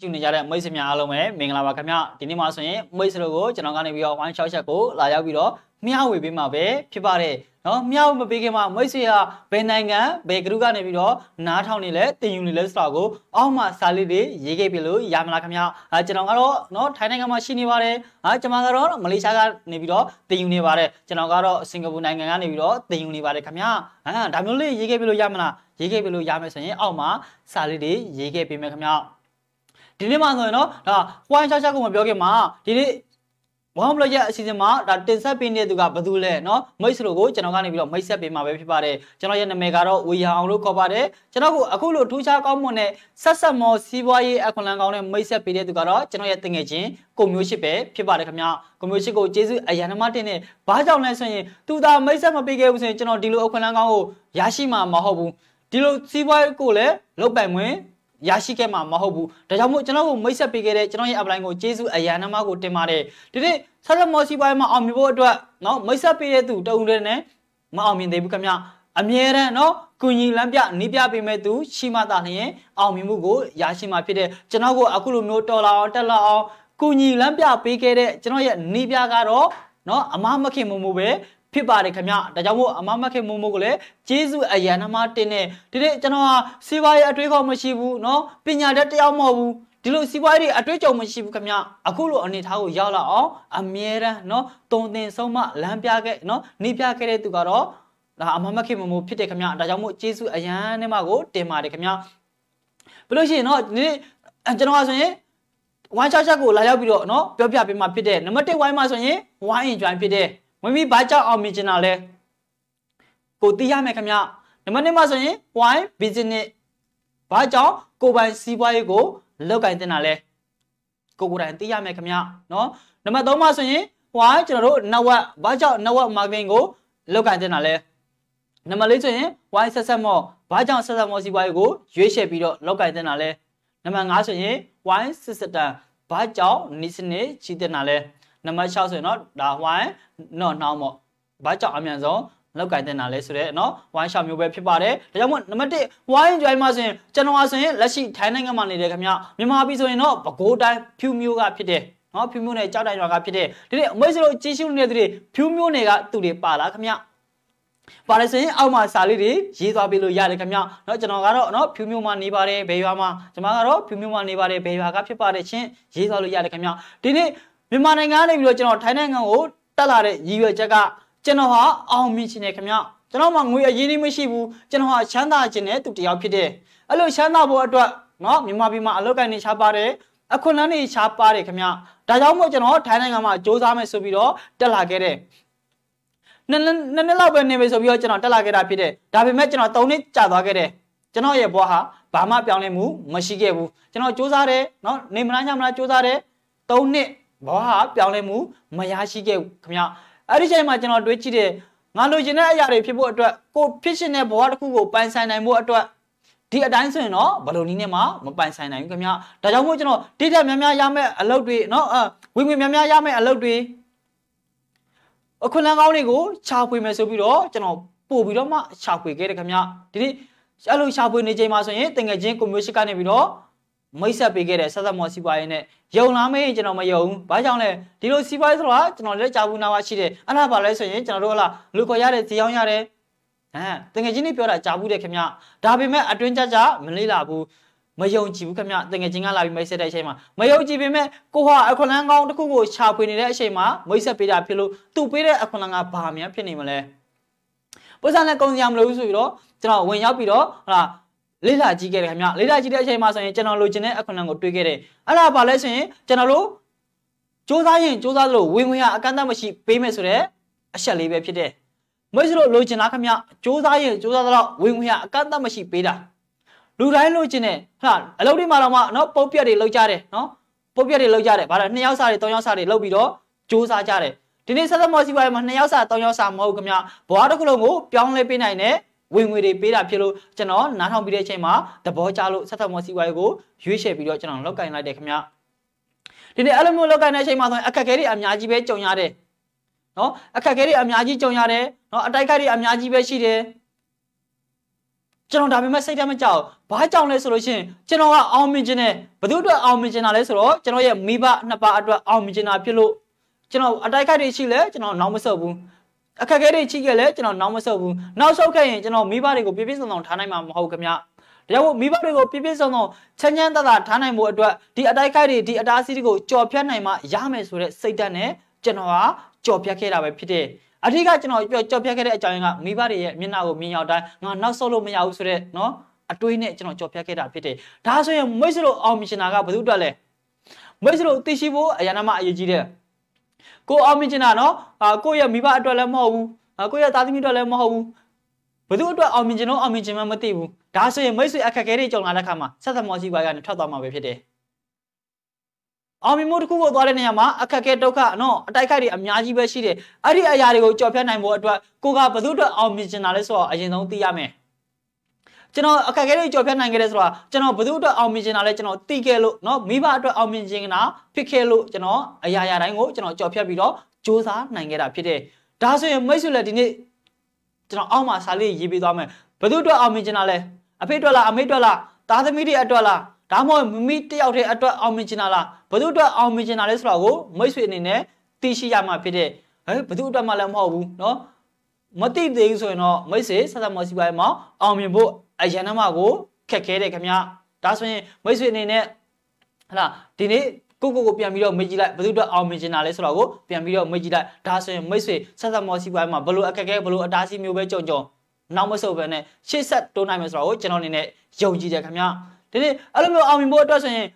ကြည့်နေကြတဲ့မိတ်ဆွေများအားလုံးပဲမင်္ဂလာပါခင်ဗျဒီနေ့မှာဆိုရင်မိတ်ဆွေတို့ကိုကျွန်တော်ကနေပြီးတော့ one shot ချက်ကိုလာရောက်ပြီးတော့မျှဝေပေးမှာပဲဖြစ်ပါတယ်နော်မျှဝေမပေးခင်မှာမိတ်ဆွေဟာဘယ်နိုင်ငံဘယ်ကရုကနေပြီးတော့နားထောင်နေလဲတင်ယူနေလဲဆိုတာကိုအောက်မှာစာလေးတွေရေးခဲ့ပြီလို့ရမလားခင်ဗျအဲကျွန်တော်ကတော့နော်ထိုင်းနိုင်ငံမှာရှိနေပါတယ်အဲကျွန်မကတော့မလေးရှားကနေပြီးတော့တင်ယူနေပါတယ်ကျွန်တော်ကတော့စင်ကာပူနိုင်ငံကနေပြီးတော့တင်ယူနေပါတယ်ခင်ဗျအဲဒါမျိုးလေးရေးခဲ့ပြီလို့ရမလားရေးခဲ့ပြီလို့ရမယ်ဆိုရင်အောက်မှာစာလေးတွေရေးခဲ့ပေးမယ်ခင်ဗျ ဒီနေ့မှဆိုရင်တော့ဒါဝိုင်းချာချာကိုမပြောခင်မှာဒီနေ့ဝမ်ဘလော့ရဲ့အစီအစဉ်မှာဒါတင်ဆက်ပေးနေတဲ့သူကဘယ်သူလဲเนาะမိတ်ဆွေတို့ကိုကျွန်တော်ကနေပြီးတော့မိတ်ဆက်ပေးမှာပဲဖြစ်ပါတယ်ကျွန်တော်ရဲ့နာမည်ကတော့ဝေရအောင်လို့ခေါ်ပါတယ်ကျွန်တော်ကအခုလိုထူးခြားကောင်းမွန်တဲ့ဆက်ဆက်မော်စီးပွားရေးအခွန်လန်းကောင်းတဲ့မိတ်ဆက်ပေးတဲ့သူကတော့ကျွန်တော်ရဲ့တငယ်ချင်းကိုမျိုးရှိပဲဖြစ်ပါတယ်ခင်ဗျကိုမျိုးရှိကိုကျေးဇူးအရန်မတင်နဲ့ဘာကြောင့်လဲဆိုရင်သူသာမိတ်ဆက်မပေးခဲ့ဘူးဆိုရင်ကျွန်တော်ဒီလိုအခွန်လန်းကောင်းကိုရရှိမှာမဟုတ်ဘူးဒီလိုစီးပွားရေးကိုလည်းလုတ်ပိုင်ဝင် ရရှိခဲ့မှာမဟုတ်ဘူးဒါကြောင့်မို့ကျွန်တော်ကိုမိတ်ဆက်ပေးခဲ့တဲ့ကျွန်တော်ရဲ့ apply ကိုကျေးဇူးအရန်နှမကိုတင်ပါတယ်ဒီနေ့ဆက်လက်မော်စီပိုင်းမှာအောင်မြင်ဖို့အတွက်เนาะမိတ်ဆက်ပေးတဲ့သူတအုံတည်းနဲ့မအောင်မြင်သေးဘူးခင်ဗျအမြဲတမ်းเนาะကုညီလမ်းပြနီးပြပေးမဲ့သူရှိမှသာလျှင်အောင်မြင်မှုကိုရရှိမှာဖြစ်တဲ့ကျွန်တော်ကိုအခုလိုမျိုးတော်လာအောင်တက်လာအောင်ကုညီလမ်းပြပေးခဲ့တဲ့ကျွန်တော်ရဲ့နီးပြကတော့เนาะအမမခင်မမှုပဲ ဖြစ်ပါတယ်ခင်ဗျဒါကြောင့်မို့အမမခင်မိုးမိုးကိုလည်းကျေးဇူးအရန်နှမတင်နေဒီနေ့ကျွန်တော်ဟာစီးပွားရေးအတွေးခေါ်မရှိဘူးเนาะပညာတတ်တယောက်မဟုတ်ဘူးဒီလိုစီးပွားရေးအတွေ့အကြုံမရှိဘူးခင်ဗျအခုလိုအနေထားကိုရောက်လာအောင်အမြဲတမ်းเนาะတုံသင်ဆုံးမလမ်းပြခဲ့เนาะနေပြခဲ့တဲ့သူကတော့ဒါအမမခင်မိုးမိုးဖြစ်တယ်ခင်ဗျဒါကြောင့်မို့ကျေးဇူးအရန်နှမကိုတင်ပါတယ်ခင်ဗျဘယ်လိုရှိရင်เนาะဒီနေ့ကျွန်တော်ကဆိုရင်ဝိုင်းချာချာကိုလာရောက်ပြီးတော့เนาะပြောပြပေးမှဖြစ်တဲ့နံပါတ်1ဝိုင်းမှာဆိုရင်ဝိုင်း enjoy ဖြစ်တဲ့ မမီဘာကြောင့်အောင်မြင်ချင်တာလဲကိုသိရမယ်ခင်ဗျနံပါတ်2မှာဆိုရင် why business ဘာကြောင့်ကိုပိုင်စီးပွားရေးကိုလောက်ကင်တင်တာလဲကိုကိုယ်တိုင်သိရမယ်ခင်ဗျနော်နံပါတ်3မှာဆိုရင် why ကျွန်တော်တို့ network ဘာကြောင့် network marketing ကိုလောက်ကင်တင်တာလဲနံပါတ်4ဆိုရင် why ဆက်ဆက်မောဘာကြောင့်ဆက်ဆက်မောစီးပွားရေးကိုရွေးချယ်ပြီးတော့လောက်ကင်တင်တာလဲနံပါတ်5ဆိုရင် why system ဘာကြောင့်နီးစနစ်ကြီးတင်တာလဲ နံပါတ်6ဆိုရင်တော့ဒါ why နော်နှောင်းပေါ့ဘာကြောင့်အမြန်ဆုံးလောက်ကင်တင်တာလဲဆိုတော့နော်ဝိုင်းရှောက်မျိုးပဲဖြစ်ပါတယ်ဒါကြောင့်မို့နံပါတ်1ဝိုင်း enjoy မှာဆိုရင်ကျွန်တော်ဆိုရင်လက်ရှိထိုင်းနိုင်ငံမှာနေတယ်ခင်ဗျမြန်မာပြည်ဆိုရင်တော့ပဲခူးတိုင်းဖြူမျိုးကဖြစ်တယ်နော်ဖြူမျိုးနဲ့ကြောက်တိုင်ရွာကဖြစ်တယ်ဒီနေ့အမေဆိုလို့ကြီးရှုနေတဲ့သူတွေဖြူမျိုးတွေကသူတွေပါလားခင်ဗျပါလဲဆိုရင်အောက်မှာစာလေးတွေရေးသွားပေးလို့ရတယ်ခင်ဗျเนาะကျွန်တော်ကတော့เนาะဖြူမျိုးမှာနေပါတယ်ဘယ်ရွာမှာကျွန်မကတော့ဖြူမျိုးမှာနေပါတယ်ဘယ်ရွာကဖြစ်ပါတယ်ချင်းရေးသွားလို့ရတယ်ခင်ဗျဒီနေ့ မြန်မာနိုင်ငံကနေပြီးတော့ကျွန်တော်ထိုင်းနိုင်ငံကိုတက်လာတဲ့ရည်ရွယ်ချက်ကကျွန်တော်ဟာအောင်မြင်ခြင်းနဲ့ခင်ဗျကျွန်တော်မှငွေအရင်းနှီးမရှိဘူးကျွန်တော်ဟာချမ်းသာခြင်းနဲ့သူတယောက်ဖြစ်တယ်အဲ့လိုချမ်းသာဖို့အတွက်เนาะမြန်မာပြည်မှာအလုပ်ကိုင်းနေရှားပါတယ်အခွင့်အလမ်းတွေရှားပါတယ်ခင်ဗျဒါကြောင့်မို့ကျွန်တော်ထိုင်းနိုင်ငံမှာစ조사မယ်ဆိုပြီးတော့တက်လာခဲ့တယ်နှစ်နှစ်နှစ်လောက်ပဲနေပြီဆိုပြီးတော့ကျွန်တော်တက်လာခဲ့တာဖြစ်တယ်ဒါပေမဲ့ကျွန်တော်၃နှစ်ကြာသွားခဲ့တယ်ကျွန်တော်ရဲ့ဘဝဟာဘာမှပြောင်းလဲမှုမရှိခဲ့ဘူးကျွန်တော်စ조사တယ်เนาะနေမလားညမလားစ조사တယ်၃နှစ် ဘဝဟာပြောင်းလဲမှုမရရှိခဲ့ခင်ဗျအဲ့ဒီချိန်မှာကျွန်တော်တွေးကြည့်တယ်ငါလိုချင်တဲ့အရာတွေဖြစ်ဖို့အတွက်ကိုဖြစ်ရှင်တဲ့ဘဝတစ်ခုကိုပိုင်ဆိုင်နိုင်ဖို့အတွက်ဒီအတိုင်းဆိုရင်တော့ဘယ်လိုနည်းနဲ့မှမပိုင်ဆိုင်နိုင်ဘူးခင်ဗျဒါကြောင့်မို့ကျွန်တော်တိတက်များများရမယ့်အလုပ်တွေနော်ဝင်ငွေများများရမယ့်အလုပ်တွေအခွင့်အလမ်းကောင်းတွေကိုခြာဖွေမယ်ဆိုပြီးတော့ကျွန်တော်ပို့ပြီးတော့မှခြာဖွေခဲ့တယ်ခင်ဗျဒီနေ့အဲ့လိုရှာဖွေနေချိန်မှာဆိုရင်တငယ်ချင်းကွန်မြူရှစ်ကနေပြီးတော့ မိတ်ဆက်ပေးခဲ့တဲ့ဆက်ဆက်မော်စီပွားရေးနဲ့ယုံလားမေးကျွန်တော်မယုံဘူး။ဘာကြောင့်လဲဒီလိုစီပွားရေးဆိုတာကျွန်တော်လည်းကြာဘူးနားရှိတယ်။အဲ့ဒါပါလဲဆိုရင်ကျွန်တော်တို့ကလားလူခေါ်ရတဲ့ဇီအောင်ရတယ်။အဲတကယ်ချင်းနေပြောတာကြာဘူးတဲ့ခင်ဗျ။ဒါပေမဲ့အတွင်းကြကြမလေးလာဘူး။မယုံကြည်ဘူးခင်ဗျတကယ်ချင်းကလာပြီးမိတ်ဆက်တဲ့အချိန်မှာမယုံကြည်ပေမဲ့ကိုဟာအခွန်လန်းကောင်းတစ်ခုကိုရှာဖွေနေတဲ့အချိန်မှာမိတ်ဆက်ပေးတာဖြစ်လို့သူပေးတဲ့အခွန်လန်းကဘာများဖြစ်နေမလဲ။ပုစံနဲ့ကုန်စရာမလိုဘူးဆိုပြီးတော့ကျွန်တော်ဝင်ရောက်ပြီးတော့ဟလာ လေးလာကြည့်ခဲ့တယ်ခင်ဗျလေးလာကြည့်တဲ့အချိန်မှာဆိုရင်ကျွန်တော်လိုချင်တဲ့အခွင့်အလမ်းကိုတွေးခဲ့တယ်အဲ့ဒါဘာလဲဆိုရင်ကျွန်တော်တို့စူးစမ်းရင်စူးစမ်းလို့ဝင်ဝင်ရအကန့်အသတ်မရှိပေးမယ်ဆိုတဲ့အချက်လေးပဲဖြစ်တယ်မွေးစလို့လိုချင်လားခင်ဗျစူးစမ်းရင်စူးစမ်းတော့ဝင်ဝင်ရအကန့်အသတ်မရှိပေးတာလူတိုင်းလိုချင်တယ်ဟာအလုပ်တွေမှာတော့မှနော်ပုတ်ပြက်တွေလောက်ကြတယ်နော်ပုတ်ပြက်တွေလောက်ကြတယ်ဗါတယ်နှစ်ယောက်စားတွေသုံးယောက်စားတွေလောက်ပြီးတော့စူးစမ်းကြတယ်ဒီနေ့ဆက်သက်မော်စီပါမှာနှစ်ယောက်စားသုံးယောက်စားမဟုတ်ခင်ဗျဘွားတစ်ခုလုံးကိုပြောင်းလဲပေးနိုင်တဲ့ ဝင်ငွေတွေပေးတာဖြစ်လို့ကျွန်တော်နားထောင်ပြီးတဲ့အချိန်မှာသဘောကျလို့ဆက်သက်မော်စီဝိုင်းကိုရွေးချယ်ပြီးတော့ကျွန်တော်လောက်ကင်လိုက်တယ်ခင်ဗျဒီနေ့အဲ့လိုမျိုးလောက်ကင်တဲ့အချိန်မှာဆိုရင်အခက်အခဲတွေအများကြီးပဲကြုံရတယ်နော်အခက်အခဲတွေအများကြီးကြုံရတယ်နော်အတိုက်ခိုက်တွေအများကြီးပဲရှိတယ်ကျွန်တော်ဒါပေမဲ့စိတ်ထဲမကြောက်ဘာကြောင့်လဲဆိုလို့ရှိရင်ကျွန်တော်ကအောင်မြင်ခြင်းနဲ့ဘယ်သူအတွက်အောင်မြင်ခြင်းတာလဲဆိုတော့ကျွန်တော်ရဲ့မိဘနှစ်ပါးအတွက်အောင်မြင်ခြင်းတာဖြစ်လို့ကျွန်တော်အတိုက်ခိုက်တွေရှိလဲကျွန်တော်နောက်မဆုတ်ဘူး အခက်အခဲတွေရှိခဲ့လဲကျွန်တော်နောက်မဆုတ်ဘူးနောက်ဆုတ်ခဲ့ရင်ကျွန်တော်မိဘတွေကိုပြည့်ပြည့်စုံစုံထားနိုင်မှာမဟုတ်ခင်ဗျာဒါကြောင့်မိဘတွေကိုပြည့်ပြည့်စုံစုံချမ်းချမ်းသာသာထားနိုင်ဖို့အတွက်ဒီအတိုက်ခိုက်တွေဒီအတားအဆီးတွေကိုကြော်ဖြတ်နိုင်မှရမယ်ဆိုတဲ့စိတ်ဓာတ်နဲ့ကျွန်တော်ကကြော်ဖြတ်ခဲ့တာပဲဖြစ်တယ်အထူးကကျွန်တော်ပြောကြော်ဖြတ်ခဲ့တဲ့အကြောင်းရင်းကမိဘတွေရဲ့မျက်နှာကိုမြင်ရောက်တိုင်းငါနောက်ဆုတ်လို့မရဘူးဆိုတဲ့နော်အတွေးနဲ့ကျွန်တော်ကြော်ဖြတ်ခဲ့တာဖြစ်တယ်ဒါဆိုရင်မိတ်ဆွေတို့အောင်မြင်တာကဘယ်သူအတွက်လဲမိတ်ဆွေတို့သိရှိဖို့အရာနာမအရေးကြီးတယ် ကိုအောင်မြင်တာနော်အာကိုရဲ့မိဘအတွက်လည်းမဟုတ်ဘူးကိုရဲ့သားသမီးအတွက်လည်းမဟုတ်ဘူးဘယ်သူအတွက်အောင်မြင်ခြင်းလို့အောင်မြင်ခြင်းမှမသိဘူးဒါဆိုရင်မိတ်ဆွေအခက်အခဲတွေကြုံလာတဲ့ခါမှာဆက်သမောစီပွားကနေထွက်သွားမှာပဲဖြစ်တယ်အောင်မြင်မှုတစ်ခုကိုသွားတဲ့နေရာမှာအခက်အခဲဒုက္ခနော်အတိုက်ခိုက်တွေအများကြီးပဲရှိတယ်အဲ့ဒီအရာတွေကိုကြော်ဖြတ်နိုင်ဖို့အတွက်ကိုကဘယ်သူအတွက်အောင်မြင်ခြင်းတာလဲဆိုတော့အရင်ဆုံးသိရမယ် ကျွန်တော်အခက်အခဲတွေကြော်ဖြတ်နိုင်ခဲ့တယ်ဆိုတာကျွန်တော်ဘယ်သူအတွက်အောင်မြင်ခြင်းတာလဲကျွန်တော်သိခဲ့လို့နော်မိဘအတွက်အောင်မြင်ခြင်းကနာဖြစ်ခဲ့လို့ကျွန်တော်အရာရာတိုင်းကိုကျွန်တော်ကြော်ဖြတ်ပြီးတော့စ조사နိုင်ခဲ့တာဖြစ်တယ်ဒါဆိုရင်မိတ်ဆွေလည်းဒီနေ့ကျွန်တော်အောက်မှာစာလေးရေးပေးသွားမယ်ဘယ်သူအတွက်အောင်မြင်ချင်တာလဲအဖေအတွက်လားအမေအတွက်လားသားသမီးတွေအတွက်လားဒါမှမဟုတ်မိမိတယောက်တည်းအတွက်အောင်မြင်ချင်တာလားဘယ်သူအတွက်အောင်မြင်ချင်တာလဲဆိုတာကိုမိတ်ဆွေအနေနဲ့သိရှိရမှာဖြစ်တဲ့ဟဲ့ဘယ်သူအတွက်မှလည်းမဟုတ်ဘူးเนาะမသိသေးဘူးဆိုရင်တော့မိတ်ဆွေဆက်ဆက်မော်စီပိုင်းမှာအောင်မြင်ဖို့ အရန်နှမကိုခက်ခဲတယ်ခင်ဗျာဒါဆိုရင်မိတ်ဆွေအနေနဲ့ဟလာဒီနေ့ကိုကိုကိုပြန်ပြီးတော့မေ့ကြည့်လိုက်ဘယ်သူအတွက်အောင်မြင်နေတာလဲဆိုတော့ကိုပြန်ပြီးတော့မေ့ကြည့်လိုက်ဒါဆိုရင်မိတ်ဆွေဆက်ဆက်မော်စီပိုင်းမှာဘလို့အခက်အခဲဘလို့အတားဆီးမျိုးပဲကြုံကြုံနောက်မဆုတ်ပဲနဲ့ရှေ့ဆက်တိုးနိုင်မယ်ဆိုတော့ကိုကျွန်တော်အနေနဲ့ယုံကြည်တယ်ခင်ဗျာဒီနေ့အဲ့လိုမျိုးအောင်မြင်ဖို့အတွက်ဆိုရင်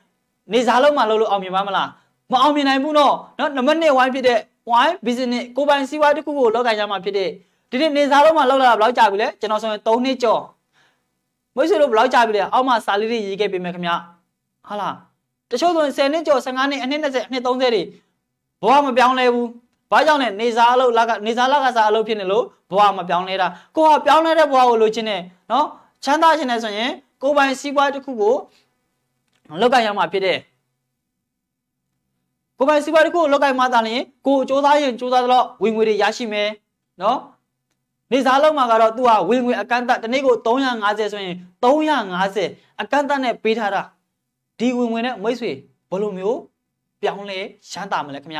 နေစားလုံးမှာလုပ်လို့အောင်မြင်ပါမလားမအောင်မြင်နိုင်ဘူးနော်နော်နံပါတ်1ဝိုင်းဖြစ်တဲ့ wine business ကိုပိုင်စီးပွားတစ်ခုကိုလောက်ကိုင်ကြမှာဖြစ်တဲ့ဒီနေ့နေစားလုံးမှာလောက်လာတာဘယ်လောက်ကြာပြီလဲကျွန်တော်ဆိုရင်3နှစ်ကျော် မိတ်ဆွေတို့ဘယ်လောက်ကြာပြီလဲအောက်မှာစာလေးတွေရေးခဲ့ပေးမယ်ခင်ဗျာဟာလားတချို့ဆိုရင်10နှစ်ကျော်15နှစ်အနှစ်20အနှစ်30တွေဘဝမပြောင်းလဲဘူးဘာကြောင့်လဲနေစားအလုပ်လာကနေစားလာကစားအလုပ်ဖြစ်နေလို့ဘဝမပြောင်းလဲတာကိုကပြောင်းလဲတဲ့ဘဝကိုလိုချင်တယ်နော်ချမ်းသာချင်တယ်ဆိုရင်ကိုပိုင်စီးပွားတစ်ခုကိုလောက်ကရမှာဖြစ်တယ်ကိုပိုင်စီးပွားတစ်ခုကိုလောက်ကရမှာတာရင်ကိုစူးစမ်းရင်စူးစမ်းတော့ဝင်ငွေတွေရရှိမယ်နော် နေစားလုံးမှာကတော့သူကဝင်ငွေအကန့်အသတ်တနေ့ကို350ဆိုရင်350အကန့်အသတ်နဲ့ပေးထားတာဒီဝင်ဝင်နဲ့မိတ်ဆွေဘယ်လိုမျိုးပြောင်းလဲရှမ်းတာမလဲခင်ဗျ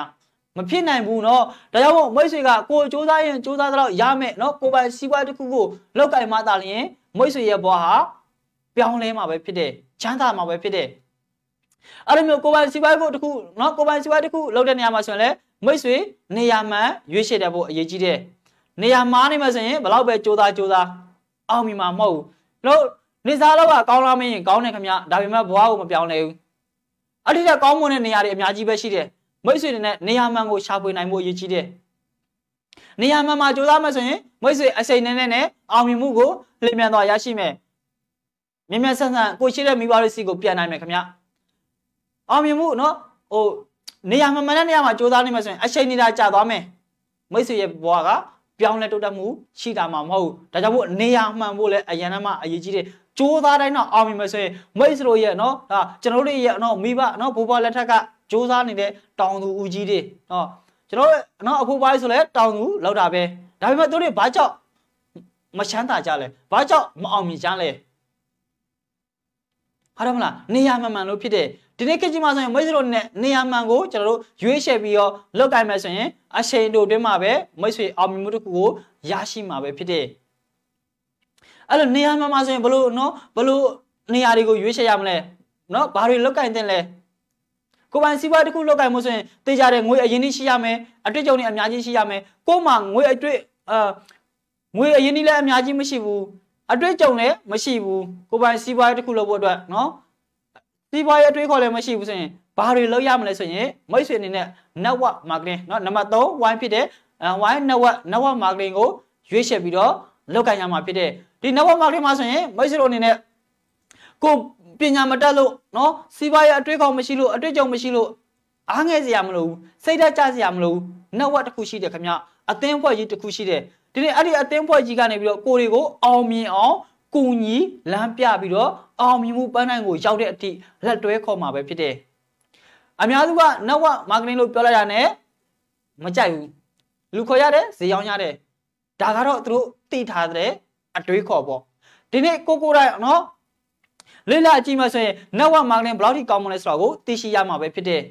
မဖြစ်နိုင်ဘူးเนาะဒါကြောင့်မို့မိတ်ဆွေကကိုစူးစမ်းရင်စူးစမ်းတော့ရမယ်เนาะကိုပိုင်စီးပွားတစ်ခုကိုလောက်ကင်မှသာလျင်မိတ်ဆွေရဲ့ဘဝဟာပြောင်းလဲမှာပဲဖြစ်တယ်ချမ်းသာမှာပဲဖြစ်တယ်အဲ့လိုမျိုးကိုပိုင်စီးပွားကိုတစ်ခုเนาะကိုပိုင်စီးပွားတစ်ခုလောက်တဲ့နေရာမှာဆိုရင်လည်းမိတ်ဆွေနေရာမှန်ရွေးချယ်တဲ့ဖို့အရေးကြီးတယ် နေရာမှားနေမှဆိုရင်ဘလောက်ပဲစူးစမ်းစူးစမ်းအောင်မြင်မှာမဟုတ်ဘူးလို့နေစားလောက်ကကောင်းလာမင်းကောင်းတယ်ခင်ဗျဒါပေမဲ့ဘဝကိုမပြောင်းလဲဘူးအဲ့ဒီကကောင်းမွန်တဲ့နေရာတွေအများကြီးပဲရှိတယ်မိတ်ဆွေတွေနဲ့နေရာမှန်ကိုရှာဖွေနိုင်ဖို့အရေးကြီးတယ်နေရာမှန်မှာကြိုးစားမှဆိုရင်မိတ်ဆွေအစိမ့်နဲ့နဲ့အောင်မြင်မှုကိုလျင်မြန်စွာရရှိမယ်မြင်မြန်ဆန်ဆန်ကိုရှိတဲ့မိဘတွေစီကိုပြန်နိုင်မယ်ခင်ဗျအောင်မြင်မှုနော်ဟိုနေရာမှန်မှန်တဲ့နေရာမှာကြိုးစားနေမှဆိုရင်အချိန်နေတာကြာသွားမယ်မိတ်ဆွေရဲ့ဘဝက ပြောင်းလဲတိုးတက်မှုရှိတာမှမဟုတ်ဘူးဒါကြောင့်မို့နေရာမှန်ဖို့လည်းအရန်မှအရေးကြီးတယ်ကြိုးစားတိုင်းတော့အောင်မြင်မယ်ဆိုရင်မိတ်ဆွေရဲ့နော်ဟာကျွန်တော်တို့ရဲ့နော်မိဘနော်ဘိုးဘွားလက်ထက်ကကြိုးစားနေတဲ့တောင်သူဦးကြီးတွေနော်ကျွန်တော်နော်အဖိုးပွားဆိုလဲတောင်သူလောက်တာပဲဒါပေမဲ့တို့တွေဘာကြောင့်မချမ်းသာကြလဲဘာကြောင့်မအောင်မြင်ကြလဲဟုတ်တယ်မလားနေရာမှန်မှန်လို့ဖြစ်တဲ့ ဒီနေ့ခေတ်ကြီးမှာဆိုရင်မိတ်ဆွေတို့နဲ့နေရာမှန်ကိုကျွန်တော်တို့ရွေးချယ်ပြီးတော့လောက်ကင်မယ်ဆိုရင်အချိန်တို့တွင်းမှာပဲမိတ်ဆွေအောင်မြင်မှုတစ်ခုကိုရရှိမှာပဲဖြစ်တဲ့အဲ့လိုနေရာမှန်မှဆိုရင်ဘလို့နော်ဘလို့နေရာတွေကိုရွေးချယ်ရမလဲနော်ဘာတွေလောက်ကင်တင်လဲကိုပိုင်စီးပွားတစ်ခုလောက်ကင်မှုဆိုရင်တေးကြတဲ့ငွေအရင်ကြီးရှိရမယ်အတွေ့အကြုံတွေအများကြီးရှိရမယ်ကို့မှာငွေအတွေ့အာငွေအရင်ကြီးလည်းအများကြီးမရှိဘူးအတွေ့အကြုံလည်းမရှိဘူးကိုပိုင်စီးပွားတစ်ခုလုပ်ဖို့အတွက်နော် စီးပွားရေးအတွေ့အခေါ်လည်းမရှိဘူးဆိုရင်ဘာတွေလုပ်ရမလဲဆိုရင်မိတ်ဆွေအနေနဲ့ network marketing เนาะနံပါတ်3 wine ဖြစ်တဲ့ wine network network marketing ကိုရွေးချယ်ပြီးတော့လုပ်ကိုင်ရမှာဖြစ်တဲ့ဒီ network marketing မှာဆိုရင်မိတ်ဆွေတို့အနေနဲ့ကိုပညာမတတ်လို့เนาะစီးပွားရေးအတွေ့အခေါ်မရှိလို့အတွေ့အကြုံမရှိလို့အားငယ်စရာမလိုဘူးစိတ်ဓာတ်ကျစရာမလိုဘူး network တစ်ခုရှိတယ်ခင်ဗျအသင်းဖွဲ့ကြီးတစ်ခုရှိတယ်ဒီနေ့အဲ့ဒီအသင်းဖွဲ့ကြီးကနေပြီးတော့ကိုတွေကိုအောင်မြင်အောင်ကူညီလမ်းပြပြီးတော့ အောင်မြင်မှုပန်းတိုင်းကိုရောက်တဲ့အထိလက်တွဲခေါ်မှာပဲဖြစ်တယ်အများစုက network marketing လို့ပြောလိုက်တာ ਨੇ မကြိုက်ဘူးလူခေါ်ရတယ်ဈေးရောင်းရတယ်ဒါကတော့သူတို့သိထားတဲ့အတွေးခေါ်ပေါ့ဒီနေ့ကိုကိုတိုင်းနော်လေးလာကြည့်မှဆိုရင် network marketing ဘယ်လောက်ထိကောင်းမလဲဆိုတော့ကိုသိရှိရမှာပဲဖြစ်တယ်